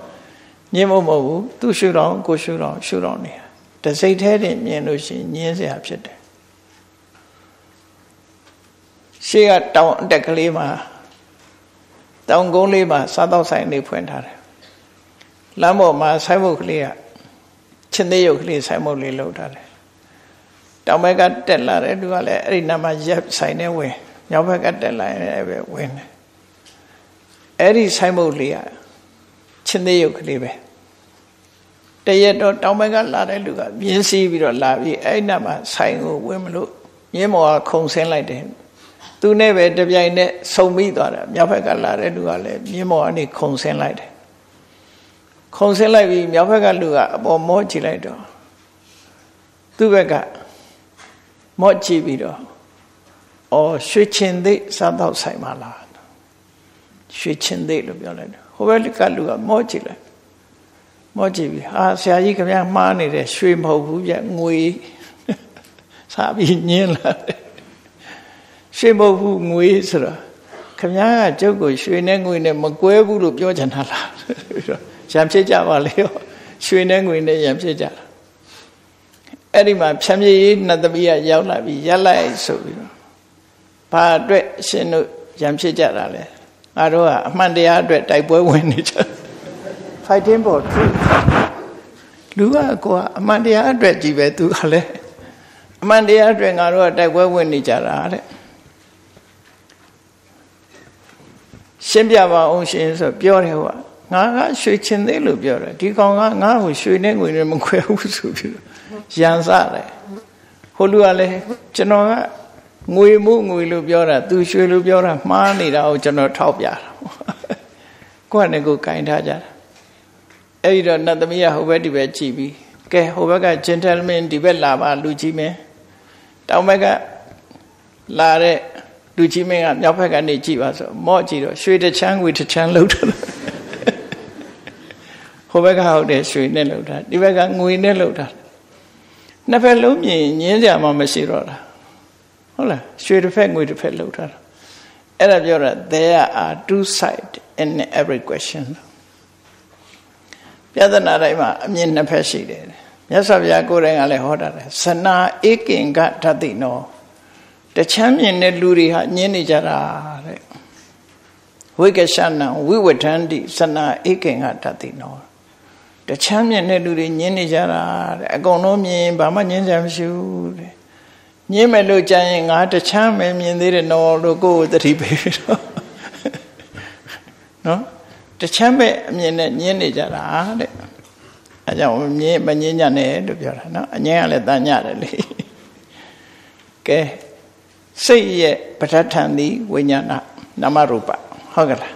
ညင်းဖို့မဟုတ်ဘူးသူရှုတော်ကိုရှုတော်ရှုတော်နေတစိတ်แท้တင်မြင်လို့ရှိရင်ညင်းเสียဖြစ်တယ်ရှေ့ကတောင်အတက်ကလေးမှာတောင်ကုန်းလေးမှာစားတော့ဆိုင်လေးဖွင့်ထားတယ် လမ်းပေါ်မှာဆိုင်မုတ်ကလေးကချင်းသေးရုပ်ကလေးဆိုင်မုတ်လေးလုပ်ထားတယ်တောင်ဘက်ကတက်လာတယ်သူကလည်းအဲ့ဒီနာမှာရက်ဆိုင်နေဝင်မြောက်ဘက်ကတက်လာရင်လည်းပဲဝင်တယ်အဲ့ဒီဆိုင်မုတ်လေးကချင်းသေးရုပ်ကလေးပဲတရက်တော့တောင်ဘက်ကလာတဲ့လူကမြင်းစီးပြီးတော့လာပြီးအဲ့နာမှာဆိုင်ကိုဝင်မလို့မြင်းမော်ကခုံဆင်းလိုက်တယ်သူနဲ့ပဲတပြိုင်နက်ဆုံပြီးသွားတယ်မြောက်ဘက်ကလာတဲ့လူကလည်းမြင်းမော်ကနေခုံဆင်းလိုက်တယ် ခုံဆင်းလိုက်ပြီးမြောက်ဘက်ကလူကအပေါ်မောကြည့်လိုက်တော့သူ့ဘက်ကမောကြည့်ပြီးတော့အော်ရွှေချင်သိစားတော့ဆိုင်ပါလားရွှေချင်သိလို့ပြောလိုက်တယ်ဟိုဘက်ကလူကမောကြည့်လိုက်မောကြည့်ပြီဟာဆရာကြီးခင်ဗျားမှားနေတယ်ရွှေမဟုတ်ဘူးပြငွေစားပြီးညင်းလာတယ်ရွှေမဟုတ်ဘူးငွေဆိုတော့ခင်ဗျားကကျုပ်ကိုရွှေနဲ့ငွေနဲ့မကွဲဘူးလို့ပြောချင်တာလား ရံဖြစ်ကြပါလေရောရွှေနဲ့ငွေနဲ့ရံဖြစ်ကြတာအဲ့ဒီမှာဖြံပြေးနှစ်သမီးကရောက်လာပြီးရက်လိုက်ဆိုပြီးတော့ဘာအတွက်ရှင်တို့ရံဖြစ်ကြတာလဲငါတို့ကအမှန်တရားအတွက်တိုက်ပွဲဝင်နေကြ fighting for truth လူကကိုကအမှန်တရားအတွက်ကြည်ပဲသူကလည်းအမှန်တရားအတွက်ငါတို့ကတိုက်ပွဲဝင်နေကြတာတဲ့ရှင်းပြပါအောင်ရှင်ဆိုပြောတယ်ဟိုက ငါကရွှေချင်သေးလို့ပြောတယ်ဒီကောင်ကငါ့ကိုရွှေနဲ့ငွေနဲ့မခွဲဘူးဆိုပြီးရန်စတယ်ဟိုလူကလည်းကျွန်တော်ကငွေမှုငွေလို့ပြောတာသူရွှေလို့ပြောတာမှားနေတာကိုကျွန်တော်ထောက်ပြတာကိုယ့်အနေကိုကင်ထားကြတာအဲ့ဒီတော့နတ်သမီးကဟိုဘက်ဒီဘက်ကြည့်ပြီးကဲဟိုဘက်က gentleman ဒီဘက်လာပါလူကြီးမင်းတောင်ဘက်ကလာတဲ့လူကြီးမင်းကမြောက်ဘက်ကနေကြည့်ပါဆိုမော့ကြည့်တော့ရွှေတချမ်းငွေတချမ်းလှုပ်တယ် ဟိုဘက်ကဟုတ်တယ်ရွှေနဲ့လှုပ်တာဒီဘက်ကငွေနဲ့လှုပ်တာနှစ်ဖက်လုံးမြင်ညင်းကြမှာမရှိတော့တာဟုတ်လားရွှေတစ်ဖက်ငွေတစ်ဖက်လှုပ်တာအဲ့ဒါပြောတာ there are two sides in every question ပြဿနာတိုင်းမှာအမြင်နှစ်ဖက်ရှိတယ်မြတ်စွာဘုရားကိုယ်တိုင်ကလည်းဟောတာလေသနာဧကင်္ဂဓတိနောတချမ်းမြင်တဲ့လူတွေဟာညင်းနေကြတာတဲ့ဝိကရှနံဝိဝထန္တိသနာဧကင်္ဂဓတိနော တချမ်းမြင်တဲ့လူတွေညင်းနေကြတာတဲ့အကုန်လုံးမြင်ဘာမှညင်းကြမရှိဘူးတဲ့ညင်းမယ်လို့ကြရင်ငါတချမ်းပဲမြင်သေးတယ်နော်လို့ကိုယ်ကိုတတိပေးပြီးတော့နော်တချမ်းပဲအမြင်နဲ့ညင်းနေကြတာတဲ့အဲကြောင့်မြင်မညင်းကြနဲ့လို့ပြောတာနော်အငင်းကလည်းတန်ညတယ်လေကဲစိတ်ရဲ့ပဋ္ဌာန်းသည်ဝိညာဏနာမရူပဟုတ်ကလား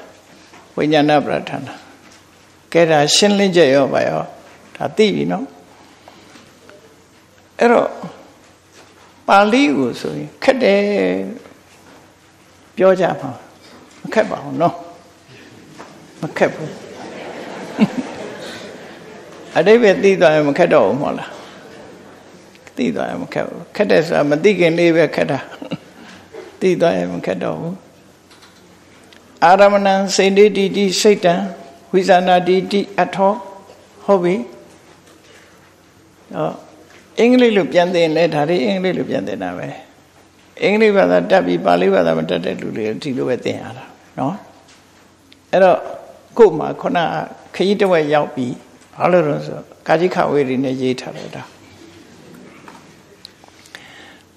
ဝိညာဏပဋ္ဌာန်း ကဲဒါရှင်းလင်းချက်ရောပါရောဒါသိပြီနော်အဲ့တော့ပါဠိကိုဆိုရင်ခက်တယ်ပြောကြမှာမခက်ပါဘူးနော်မခက်ဘူးအတိပ္ပယ်သိသွားရင်မခက်တော့ဘူးမဟုတ်လားသိသွားရင်မခက်ဘူးခက်တယ်ဆိုတာမသိခင်လေးပဲခက်တာသိသွားရင်မခက်တော့ဘူးအာရမဏံစေတေတိတိစိတ်တံ ဝိဇာနာတိတိအထောဟုတ်ပြီဟောအင်္ဂလိပ်လိုပြန်သင်လဲဒါတွေအင်္ဂလိပ်လိုပြန်သင်တာပဲအင်္ဂလိပ်ဘာသာတတ်ပြီးပါဠိဘာသာမတတ်တဲ့လူတွေဒီလိုပဲသင်ရတာနော်အဲ့တော့ကို့မှာခုနခရီးတစ်ဝက်ရောက်ပြီးဘာလို့လဲဆိုကာကြီးခဝေတွေနဲ့ရေးထားတယ်ဒါ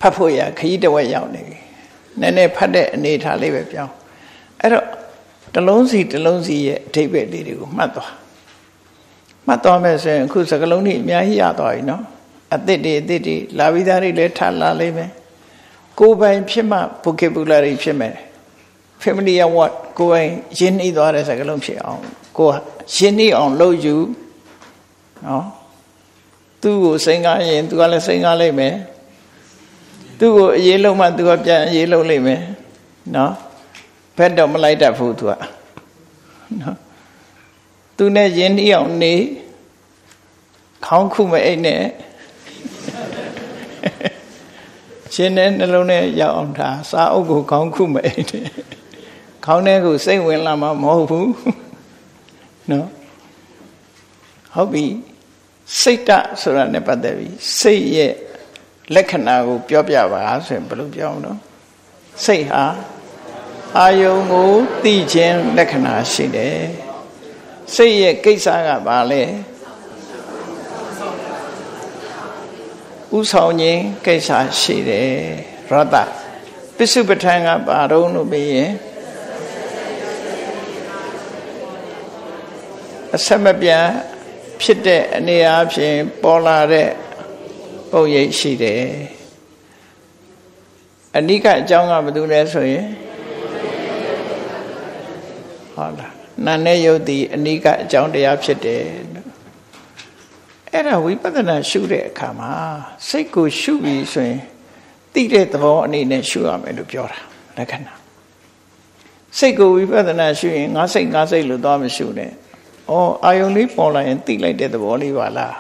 ဖတ်ဖို့ရခရီးတစ်ဝက်ရောက်နေပြီနည်းနည်းဖတ်တဲ့အနေထားလေးပဲပြောင်းအဲ့တော့ တလုံးစီတလုံးစီရဲ့အထိပ္ပယ်လေးတွေကိုမှတ်သွားမှတ်သွားမယ်ဆိုရင်အခုစကလုံးကြီးအများကြီးရသွားပြီနော်အသစ်တွေအသစ်တွေလာပြီးသားတွေလည်းထလာလိမ့်မယ်ကိုယ်ပိုင်ဖြစ်မှ vocabulary ဖြစ်မယ် familiar word ကိုယ်ပိုင်ရင်းနှီးသွားတဲ့စကားလုံးဖြစ်အောင်ကိုယ်ရင်းနှီးအောင်လုပ်ယူနော်သူ့ကိုစိန်ကားရင်သူကလည်းစိန်ကားလိုက်မယ်သူ့ကိုအေးလုံးမှသူကပြန်အေးလုံးလိုက်မယ်နော် ဘက်တော့မလိုက်တတ်ဘူးသူကနော်သူနဲ့ရင်းနှီးအောင်နေခေါင်းခုမအိတ်နဲ့ရှင်တဲ့နှလုံးနဲ့ရောက်အောင်ဒါစာအုပ်ကိုခေါင်းခုမအိတ်နဲ့ခေါင်းထဲကိုစိတ်ဝင်လာမှာမဟုတ်ဘူးနော်ဟုတ်ပြီစိတ်တဆိုတာ ਨੇ ပတ်သက်ပြီးစိတ်ရဲ့လက္ခဏာကို ပြောပြပါဆိုရင်ဘယ်လိုပြောအောင်နော်စိတ်ဟာ အာယုံကိုသိခြင်းလက္ခဏာရှိတယ်စိတ်ရဲ့ကိစ္စကဘာလဲဥဆောင်ခြင်းကိစ္စရှိတယ်ရတပစ္စုပ္ပထံကဘာတော့လို့ပြီးရင်အဆက်မပြတ်ဖြစ်တဲ့အနေအားဖြင့်ပေါ်လာတဲ့ပုံရိပ်ရှိတယ်အနိကအကြောင်းကဘာလို့လဲဆိုရင် ဟုတ်လားနာနဲ့ယုတ်ဒီအနိကအကြောင်းတရားဖြစ်တယ်အဲ့ဒါဝိပဿနာရှုတဲ့အခါမှာစိတ်ကိုရှုပြီးဆိုရင်သိတဲ့သဘောအနေနဲ့ရှုရမယ်လို့ပြောတာလက္ခဏာစိတ်ကိုဝိပဿနာရှုရင်ငါစိတ်ငါစိတ်လို့သွားမရှုနဲ့ဩအာယုံလေးပေါ်လာရင်သိလိုက်တဲ့သဘောလေးပါလား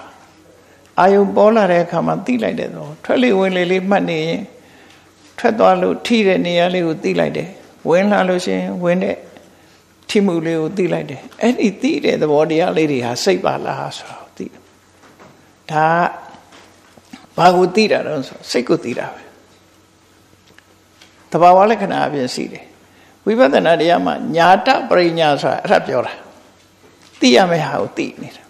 အာယုံပေါ်လာတဲ့အခါမှာသိလိုက်တဲ့သဘောထွက်လေဝင်လေလေးမှတ်နေရင်ထွက်သွားလို့ထိတဲ့နေရာလေးကိုသိလိုက်တယ်ဝင်လာလို့ရှိရင်ဝင်တဲ့ ထိမှုလေးကိုသိလိုက်တယ်အဲ့ဒီသိတဲ့သဘောတရားလေးတွေဟာစိတ်ပါလားဆိုတော့သိတယ်ဒါဘာကိုသိတာတော့ဆိုစိတ်ကိုသိတာပဲတဘာဝလက္ခဏာအပြင်ရှိတယ်ဝိပဿနာတရားမှာညာတပရိညာဆိုတာအဲ့ဒါပြောတာသိရမယ့်ဟာကိုသိနေတာ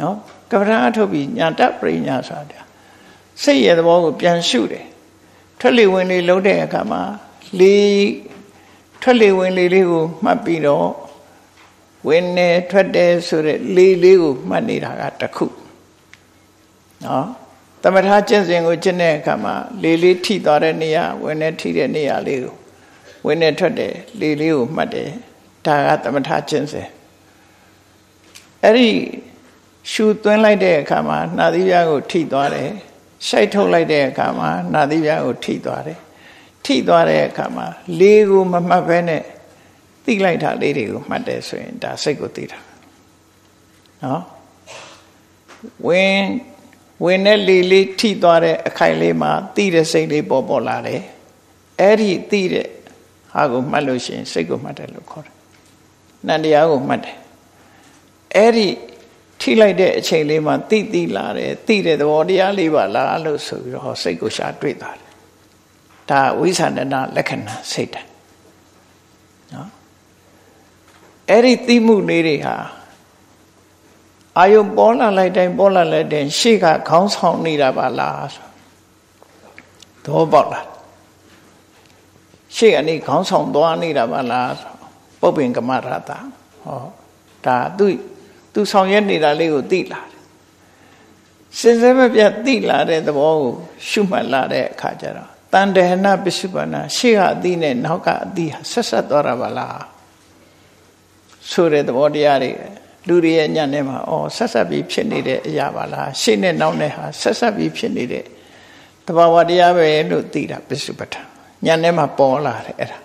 နော်ကပ္ပရာထုတ်ပြီးညာတပရိညာဆိုတာစိတ်ရဲ့သဘောကိုပြန်ရှုတယ်ထွက်လေဝင်လေလုံးတဲ့အခါမှာလေ ထွက်လေဝင်လေလေးကိုမှတ်ပြီးတော့ဝင်နေထွက်တယ်ဆိုတဲ့လေလေးကိုမှတ်နေတာကတစ်ခုနော်တမထာကျင့်စဉ်ကိုကျင့်တဲ့အခါမှာလေလေးထိသွားတဲ့နေရာဝင်နေထိတဲ့နေရာလေးကိုဝင်နေထွက်တယ်လေလေးကိုမှတ်တယ်ဒါကသမထကျင့်စဉ်အဲ့ဒီရှူသွင်းလိုက်တဲ့အခါမှာနှာသီးပြားကိုထိသွားတယ်ရှိုက်ထုတ်လိုက်တဲ့အခါမှာနှာသီးပြားကိုထိသွားတယ် ထိသွားတဲ့အခါမှာလေးကိုမမှတ်ဘဲနဲ့သိလိုက်တာလေးတွေကိုမှတ်တယ်ဆိုရင်ဒါစိတ်ကိုသိတာနော်ဝင်ဝင်တဲ့လေလေးထိသွားတဲ့အခိုင်လေးမှာသိတဲ့စိတ်လေးပေါ်ပေါ်လာတယ်အဲ့ဒီသိတဲ့ဟာကိုမှတ်လို့ရှိရင်စိတ်ကိုမှတ်တယ်လို့ခေါ်တယ်နန္တရားကိုမှတ်တယ်အဲ့ဒီထိလိုက်တဲ့အချိန်လေးမှာတိတိလာတယ်သိတဲ့သဘောတရားလေးပါလားလို့ဆိုပြီးတော့စိတ်ကိုရှာတွေ့တာ ဒါဝိသန္ဒနာလက္ခဏာစိတ်တနော်အဲ့ဒီသိမှုလေးတွေဟာအာယုပေါ်လာလိုက်တိုင်းပေါ်လာလိုက်တိုင်းရှေ့ကခေါင်းဆောင်နေတာပါလားဆိုသဘောပေါက်လားရှေ့ကနေခေါင်းဆောင်သွားနေတာပါလားဆိုပုပ္ပင်ကမရတာဟောဒါသူသူဆောင်ရွက်နေတာလေးကိုသိလာတယ်စင်စဲမပြတ်သိလာတဲ့သဘောကိုရှုမှတ်လာတဲ့အခါကျတော့ တန်တဟနာပစ္စုပန်နာရှေ့ကအသိနဲ့နောက်ကအသိဟာဆက်ဆက်သွားတာပါလားဆိုတဲ့သဘောတရားတွေလူတွေရဲ့ညံ့ထဲမှာအော်ဆက်ဆက်ပြီးဖြစ်နေတဲ့အရာပါလားရှေ့နဲ့နောက်နဲ့ဟာဆက်ဆက်ပြီးဖြစ်နေတဲ့တဘာဝတရားပဲလို့သိတာပစ္စုပ္ပန်ညံ့ထဲမှာပေါ်လာတယ်အဲ့ဒါ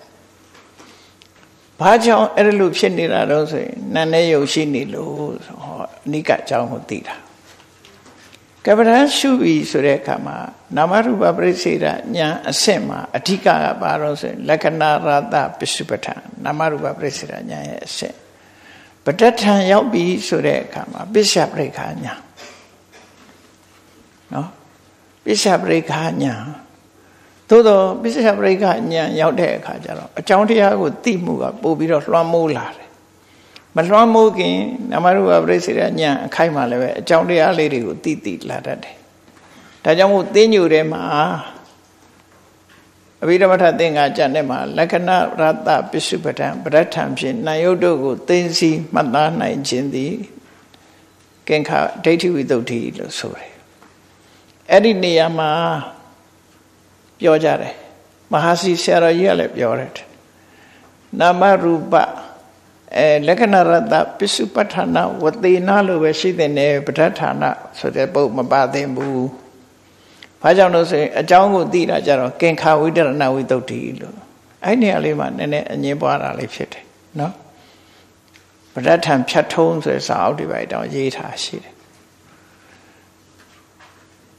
ဘာကြောင့်အဲ့လိုဖြစ်နေတာတော့ဆိုရင်နာနဲ့ယုံရှိနေလို့ဟောအနိကအကြောင်းကိုသိတာ ကပ္ပရရှုပြီဆိုတဲ့အခါမှာနာမရူပပရိစေဒညာအဆင့်မှာအဓိကကဘာလို့ဆိုရင်လက္ခဏာရတပစ္စုပ္ပထနာမရူပပရိစေဒညာရဲ့အဆင့်ပဋ္ဌထံရောက်ပြီဆိုတဲ့အခါမှာပစ္စယပရိခာညာနော်ပစ္စယပရိခာညာသို့တော့ပစ္စယပရိခာညာရောက်တဲ့အခါကျတော့အကြောင်းတရားကိုသိမှုကပို့ပြီးတော့လွှမ်းမိုးလာတယ် မလွှမ်းမိုးခင်နမရူပပရိစေရညာအခိုက်မှာလည်းပဲအကြောင်းတရားလေးတွေကိုသိသိလာတတ်တယ်ဒါကြောင့်မို့သင်ညူထဲမှာအဘိဓမ္မထသင်္ကာကြတဲ့မှာလက္ခဏာရတပစ္စုပ္ပတံပရထံဖြင့်နာယုတ်တို့ကိုသိသိမှတ်သားနိုင်ခြင်းသည်ကင်္ခဒိဋ္ဌိဝိသုဒ္ဓိလို့ဆိုတယ်အဲ့ဒီနေရာမှာပြောကြတယ်မဟာစီဆရာတော်ကြီးကလည်းပြောတယ်နာမရူပ အဲလက္ခဏာရတပစ္စုပ္ပထာနဝတေနလို့ပဲရှိတဲ့နေပဋ္ဌာနဆိုတဲ့ပုဒ်မပါသင့်ဘူးဘာကြောင့်လို့ဆိုရင်အကြောင်းကိုသိတာကြတော့ကင်္ခဝိတရဏဝိတုဒ္ဓိလို့အဲ့နေရာလေးမှာနည်းနည်းအငင်းပွားတာလေးဖြစ်တယ်နော်ပဋ္ဌာန်ဖြတ်ထုံးဆိုတဲ့စာအုပ်တွေပဲတောင်ရေးထားရှိတယ်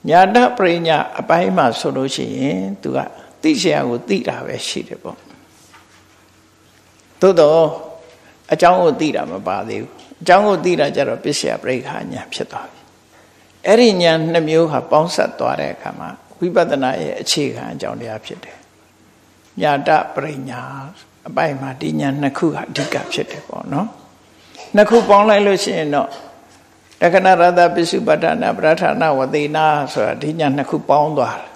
ညာတပရိညာအပိုင်းမှာဆိုလို့ရှိရင် तू ကသိเสียကိုသိတာပဲရှိတယ်ပေါ့သို့တော့ အကြောင်းကိုသိတာမပါသေးဘူးအကြောင်းကိုသိတာကြတော့ပစ္စယပရိခာညာဖြစ်သွားပြီအဲ့ဒီညာနှစ်မျိုးဟာပေါင်းဆက်သွားတဲ့အခါမှာဝိပဿနာရဲ့အခြေခံအကြောင်းတရားဖြစ်တယ်ညာတပရိညာအပိုင်းမှာဒီညာနှစ်ခုဟာအဓိကဖြစ်တယ်ပေါ့နော်နှစ်ခုပေါင်းလိုက်လို့ရှိရင်တော့လက္ခဏာရတပစ္စုပ္ပတ္ထနာပဋ္ဌာနာဝတိနာဆိုတာဒီညာနှစ်ခုပေါင်းသွားတယ်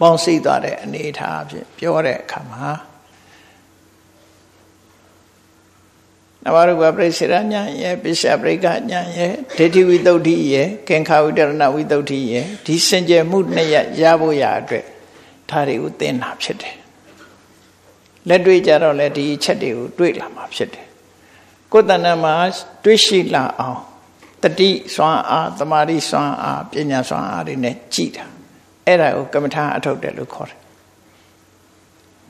ပေါင်းစည်းသွားတဲ့အနေအထားအဖြစ်ပြောတဲ့အခါမှာ နဝရူပပရိစ္ဆေရညာရဲ့ပိစ္ဆပရိကညာရဲ့ဒိဋ္ဌိဝိတုဒ္ဓိရဲ့ကင်္ခဝိတရဏဝိတုဒ္ဓိရဲ့ဒီစင်ကြယ်မှုနှစ်ရရဖို့ရအတွက်ဒါတွေကိုသင်တာဖြစ်တယ်လက်တွေ့ကြတော့လေဒီအချက်တွေကိုတွေ့လာမှာဖြစ်တယ်ကိုယ်တဏ္ဍမှာတွေ့ရှိလာအောင်တတိစွမ်းအားတမာတိစွမ်းအားပညာစွမ်းအားတွေနဲ့ကြည်တာအဲ့ဒါကိုကမ္မထာအထုတ်တယ်လို့ခေါ်တယ်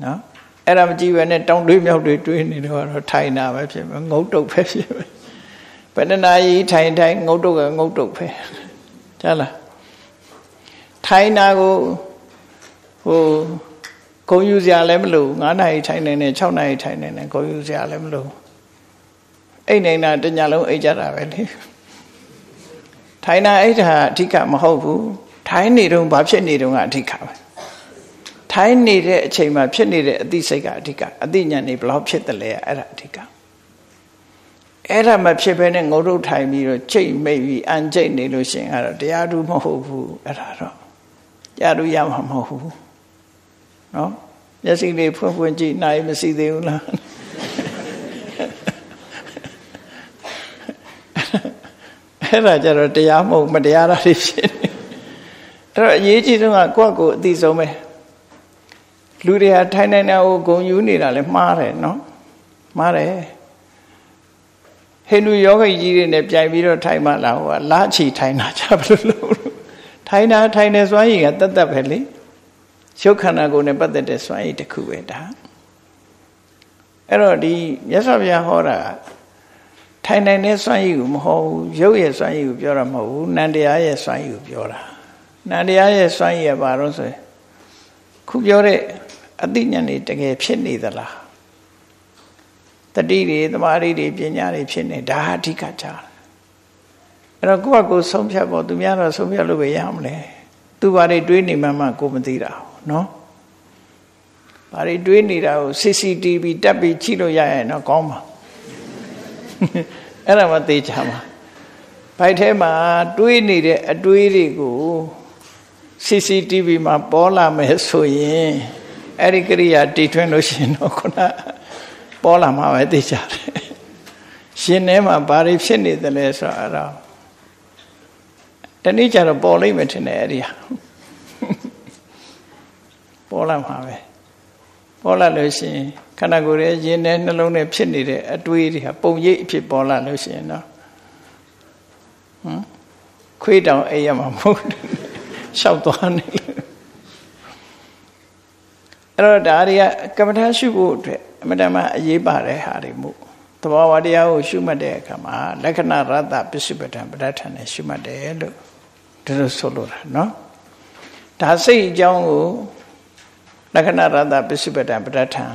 နော် အဲ့ဒါမကြည့်ပဲနဲ့တောင်းတွေးမြောက်တွေတွေးနေတော့ထိုင်တာပဲဖြစ်မယ်ငုတ်တုတ်ပဲဖြစ်မယ်ဘယ်နှနာရီထိုင်ထိုင်ငုတ်တုတ်ကငုတ်တုတ်ပဲကြားလားထိုင်တာကိုဟိုဂုံယူစရာလည်းမလို9နာရီထိုင်နေတယ်6နာရီထိုင်နေတယ်ဂုံယူစရာလည်းမလိုအိတ်နေတာတညလုံးအိတ်ကြတာပဲလေထိုင်တာအိတ်တာအဓိကမဟုတ်ဘူးထိုင်နေတော့ဘာဖြစ်နေတော့ကအဓိကပဲ ထိုင်နေတဲ့အချိန်မှာဖြစ်နေတဲ့အသိစိတ်ကအဓိကအသိဉာဏ်နေဘလောက်ဖြစ်တယ်လဲအဲ့ဒါအဓိကအဲ့ဒါမဖြစ်ဘဲနဲ့ငုတ်တုတ်ထိုင်ပြီးတော့ချိန်မိတ်ပြီးအန်ကျိတ်နေလို့ရှင်အဲ့တော့တရားဓုမဟုတ်ဘူးအဲ့ဒါတော့တရားဓုရမှာမဟုတ်ဘူးနော်မျက်စိလေးဖွင့်ဖွင့်ကြည့်နိုင်မရှိသေးဘူးလားအဲ့ဒါကြတော့တရားမဟုတ်မတရားတာတွေဖြစ်နေအဲ့တော့အရေးကြီးဆုံးကကိုယ့်ကိုယ်အသိဆုံးပဲ လူတွေဟာထိုင်နေတာကိုဂုံယူနေတာလည်းမှားတယ်နော်မှားတယ်ဟိန္ဒူယောဂီကြီးတွေနဲ့ပြိုင်ပြီးတော့ထိုင်မှလာဟိုကလာချီထိုင်တာကြဘယ်လိုလုပ်ထိုင်တာထိုင်နေစွမ်းရည်ကတတ်တတ်ပဲလေရုပ်ခန္ဓာကိုယ်နဲ့ပတ်သက်တဲ့စွမ်းရည်တစ်ခုပဲဒါအဲ့တော့ဒီမြတ်စွာဘုရားဟောတာထိုင်နိုင်တဲ့စွမ်းရည်ကိုမဟုတ်ဘူးရုပ်ရဲ့စွမ်းရည်ကိုပြောတာမဟုတ်ဘူးနန္တရားရဲ့စွမ်းရည်ကိုပြောတာနန္တရားရဲ့စွမ်းရည်ကဘာလို့ဆိုရင်ခုပြောတဲ့ အသိဉာဏ်တွေတကယ်ဖြစ်နေသလားတတိတွေသမာဓိတွေပညာတွေဖြစ်နေဒါအဓိကကြတယ်အဲ့တော့ကိုယ့်အကိုဆုံးဖြတ်ဖို့သူများတော့ဆုံးဖြတ်လို့ပဲရမလဲသူဘာတွေတွေးနေမှမှကိုမသိတာနော်ဘာတွေတွေးနေတာကို CCTV တက်ပြီးကြည့်လို့ရရင်တော့ကောင်းပါအဲ့ဒါမှသိချမှာဘိုက်ထဲမှာတွေးနေတဲ့အတွေးတွေကို CCTV မှာပေါ်လာမယ်ဆိုရင် အဲ့ဒီကရိယာတီထွင်းလို့ရှိရင်တော့ခုနပေါ်လာမှာပဲသိကြတယ်ရှင်ထဲမှာဘာတွေဖြစ်နေသလဲဆိုတော့အဲ့ဒါတနေ့ကျတော့ပေါ်လိမ့်မယ်ထင်တယ်အဲ့ဒီဟာပေါ်လာမှာပဲပေါ်လာလို့ရှိရင်ခန္ဓာကိုယ်ရဲ့ရင်ထဲနှလုံးထဲဖြစ်နေတဲ့အတွေးတွေဟာပုံရိပ်အဖြစ်ပေါ်လာလို့ရှိရင်တော့ဟမ်ခွေးတောင်အိပ်ရမှာမဟုတ်ရှောက်သွားနေလို့ အဲ့တော့ဒါတွေကကမ္မထာရှုဖို့အတွက်အမတမအရေးပါတဲ့ဟာတွေမို့သဘောဝတရားကိုရှုမှတ်တဲ့အခါမှာလက္ခဏာရတ္တပစ္စုပ္ပတံပဋ္ဌာန်နဲ့ရှုမှတ်တယ်လို့ဒီလိုဆိုလိုတာနော်ဒါစိတ်အကြောင်းကိုလက္ခဏာရတ္တပစ္စုပ္ပတံပဋ္ဌာန်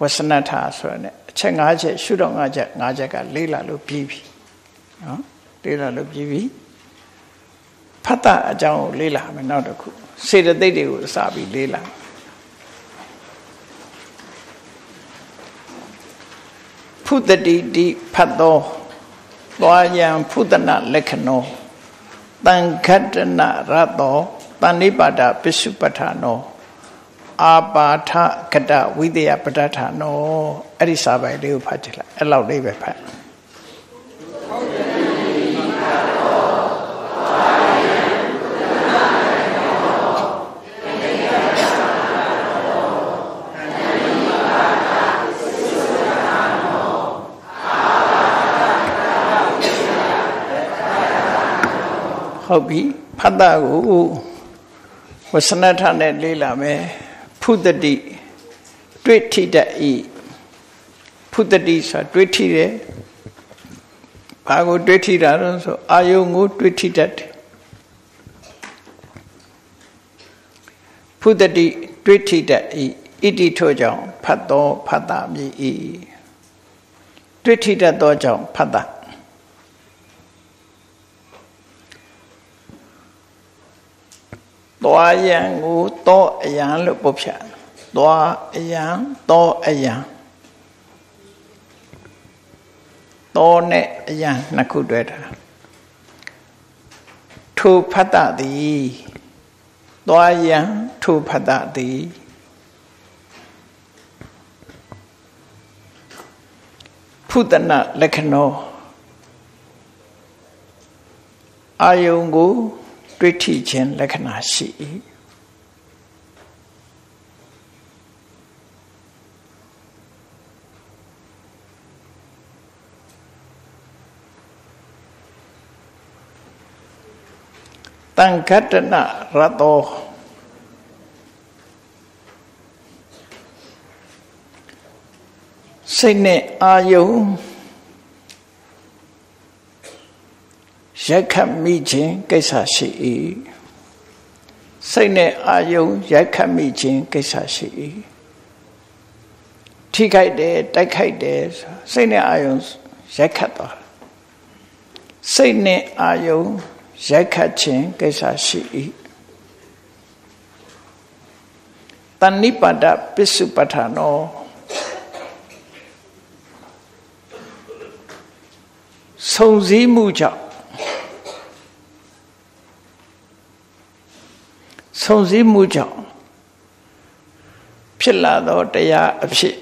ဝဆနထဆိုတဲ့အချက်၅ချက်ရှုတော့၅ချက်၅ချက်ကလေးလာလို့ပြီးပြီနော်လေးလာလို့ပြီးပြီဖတ်တာအကြောင်းကိုလေးလာမယ်နောက်တစ်ခုစေတသိက်တွေကိုစပြီးလေးလာ ဖုတတိတိဖတ်သောသွားယံဖုတနာလက္ခဏောတန်ခတနာရတောတဏိပါဒပစ္စုပ္ပထာနောအာပါထကတဝိတယပဋ္ဌာနောအဲ့ဒီစာပိုင်လေးကိုဖတ်ကြည့်လိုက်အဲ့လောက်လေးပဲဖတ် ဟုတ်ပြီဖတ်တာကိုဝဆနထနဲ့လေးလာမယ်ဖုတတိတွေ့ထိတတ်ဤဖုတတိဆိုတွေ့ထိတယ်ဘာကိုတွေ့ထိတာလဲဆိုအာယုံကိုတွေ့ထိတတ်တယ်ဖုတတိတွေ့ထိတတ်ဤဣတိထို့ကြောင့်ဖတ်တော်ဖတ်တာမြည်ဤတွေ့ထိတတ်သောကြောင့်ဖတ်တာ သွားယံကိုတောအယံလို့ပုတ်ဖြတ်သွားအယံတောအယံတောနဲ့အယံနှစ်ခုတွဲထားထိုဖတ်တသည်သွားယံထိုဖတ်တသည်ဖုတနာလက္ခဏောအာယုံကို တွေ့ထိခြင်းလက္ခဏာရှိ၏တန်ခတနရတောစိတ်နဲ့အာယုံ ရိုက်ခတ်မိခြင်းကိစ္စရှိ၏စိတ်နဲ့အာယုံရိုက်ခတ်မိခြင်းကိစ္စရှိ၏ထိခိုက်တယ်တိုက်ခိုက်တယ်စိတ်နဲ့အာယုံရိုက်ခတ်သွားစိတ်နဲ့အာယုံရိုက်ခတ်ခြင်းကိစ္စရှိ၏တဏိပါဒပစ္စုပ္ပထာနောဆုံစည်းမှုကြောင့် ဆုံစည်းမှုကြောင့်ဖြစ်လာသောတရားအဖြစ်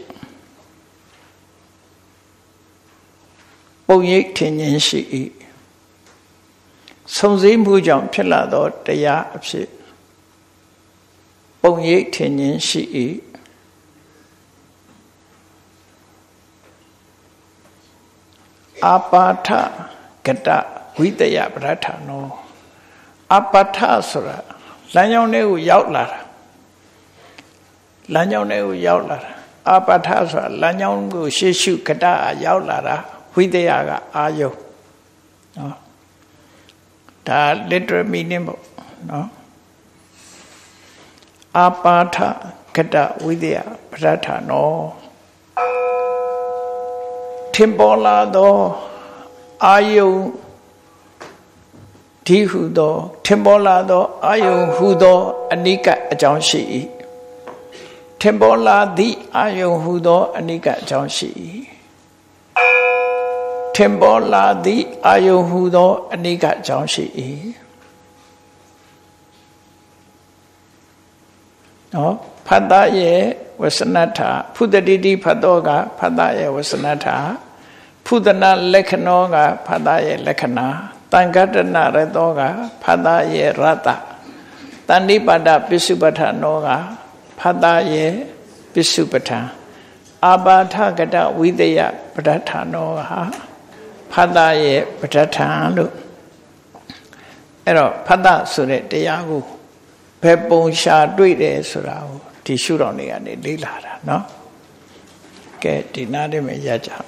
ပုံရိပ်ထင်ခြင်းရှိ၏ဆုံစည်းမှုကြောင့်ဖြစ်လာသောတရားအဖြစ်ပုံရိပ်ထင်ခြင်းရှိ၏အာပါထကတဝိတယပဋ္ဌာနောအာပါထဆိုတာ လမ်းကြောင်းလေးကိုရောက်လာတာလမ်းကြောင်းလေးကိုရောက်လာတာအာပါထဆိုတာလမ်းကြောင်းကိုရှေ့ရှုကတရောက်လာတာဝိတယကအာယုနော်ဒါ literal meaning ပေါ့နော်အာပါထကတဝိတယပဋ္ဌာနောထင်ပေါ်လာသောအာယု ဒီဟုသောထင်ပေါ်လာသောအာယုဟုသောအနိကအကြောင်းရှိ၏ထင်ပေါ်လာသည့်အာယုဟုသောအနိကအကြောင်းရှိ၏ထင်ပေါ်လာသည့်အာယုဟုသောအနိကအကြောင်းရှိ၏နော်ဖတ်သားရဲ့ဝဆနထာဖုတတိတိဖတ်တော့ကဖတ်သားရဲ့ဝဆနထာဖုဒနာလက္ခဏောကဖတ်သားရဲ့လက္ခဏာ တန်ကတနာရတောကဖတ်သားရဲ့ရတတဏိပါဒပစ္စုပ္ပထာနောကဖတ်သားရဲ့ပစ္စုပ္ပထာအာဘာထကတဝိတယပဋ္ဌာနောကဖတ်သားရဲ့ပဋ္ဌာန်လို့အဲ့တော့ဖတ်သားဆိုတဲ့တရားကိုဘယ်ပုံရှာတွေ့တယ်ဆိုတာကိုဒီရှုတော်နေကနေလေ့လာတာเนาะကဲဒီနားလေးမှာရကြအောင်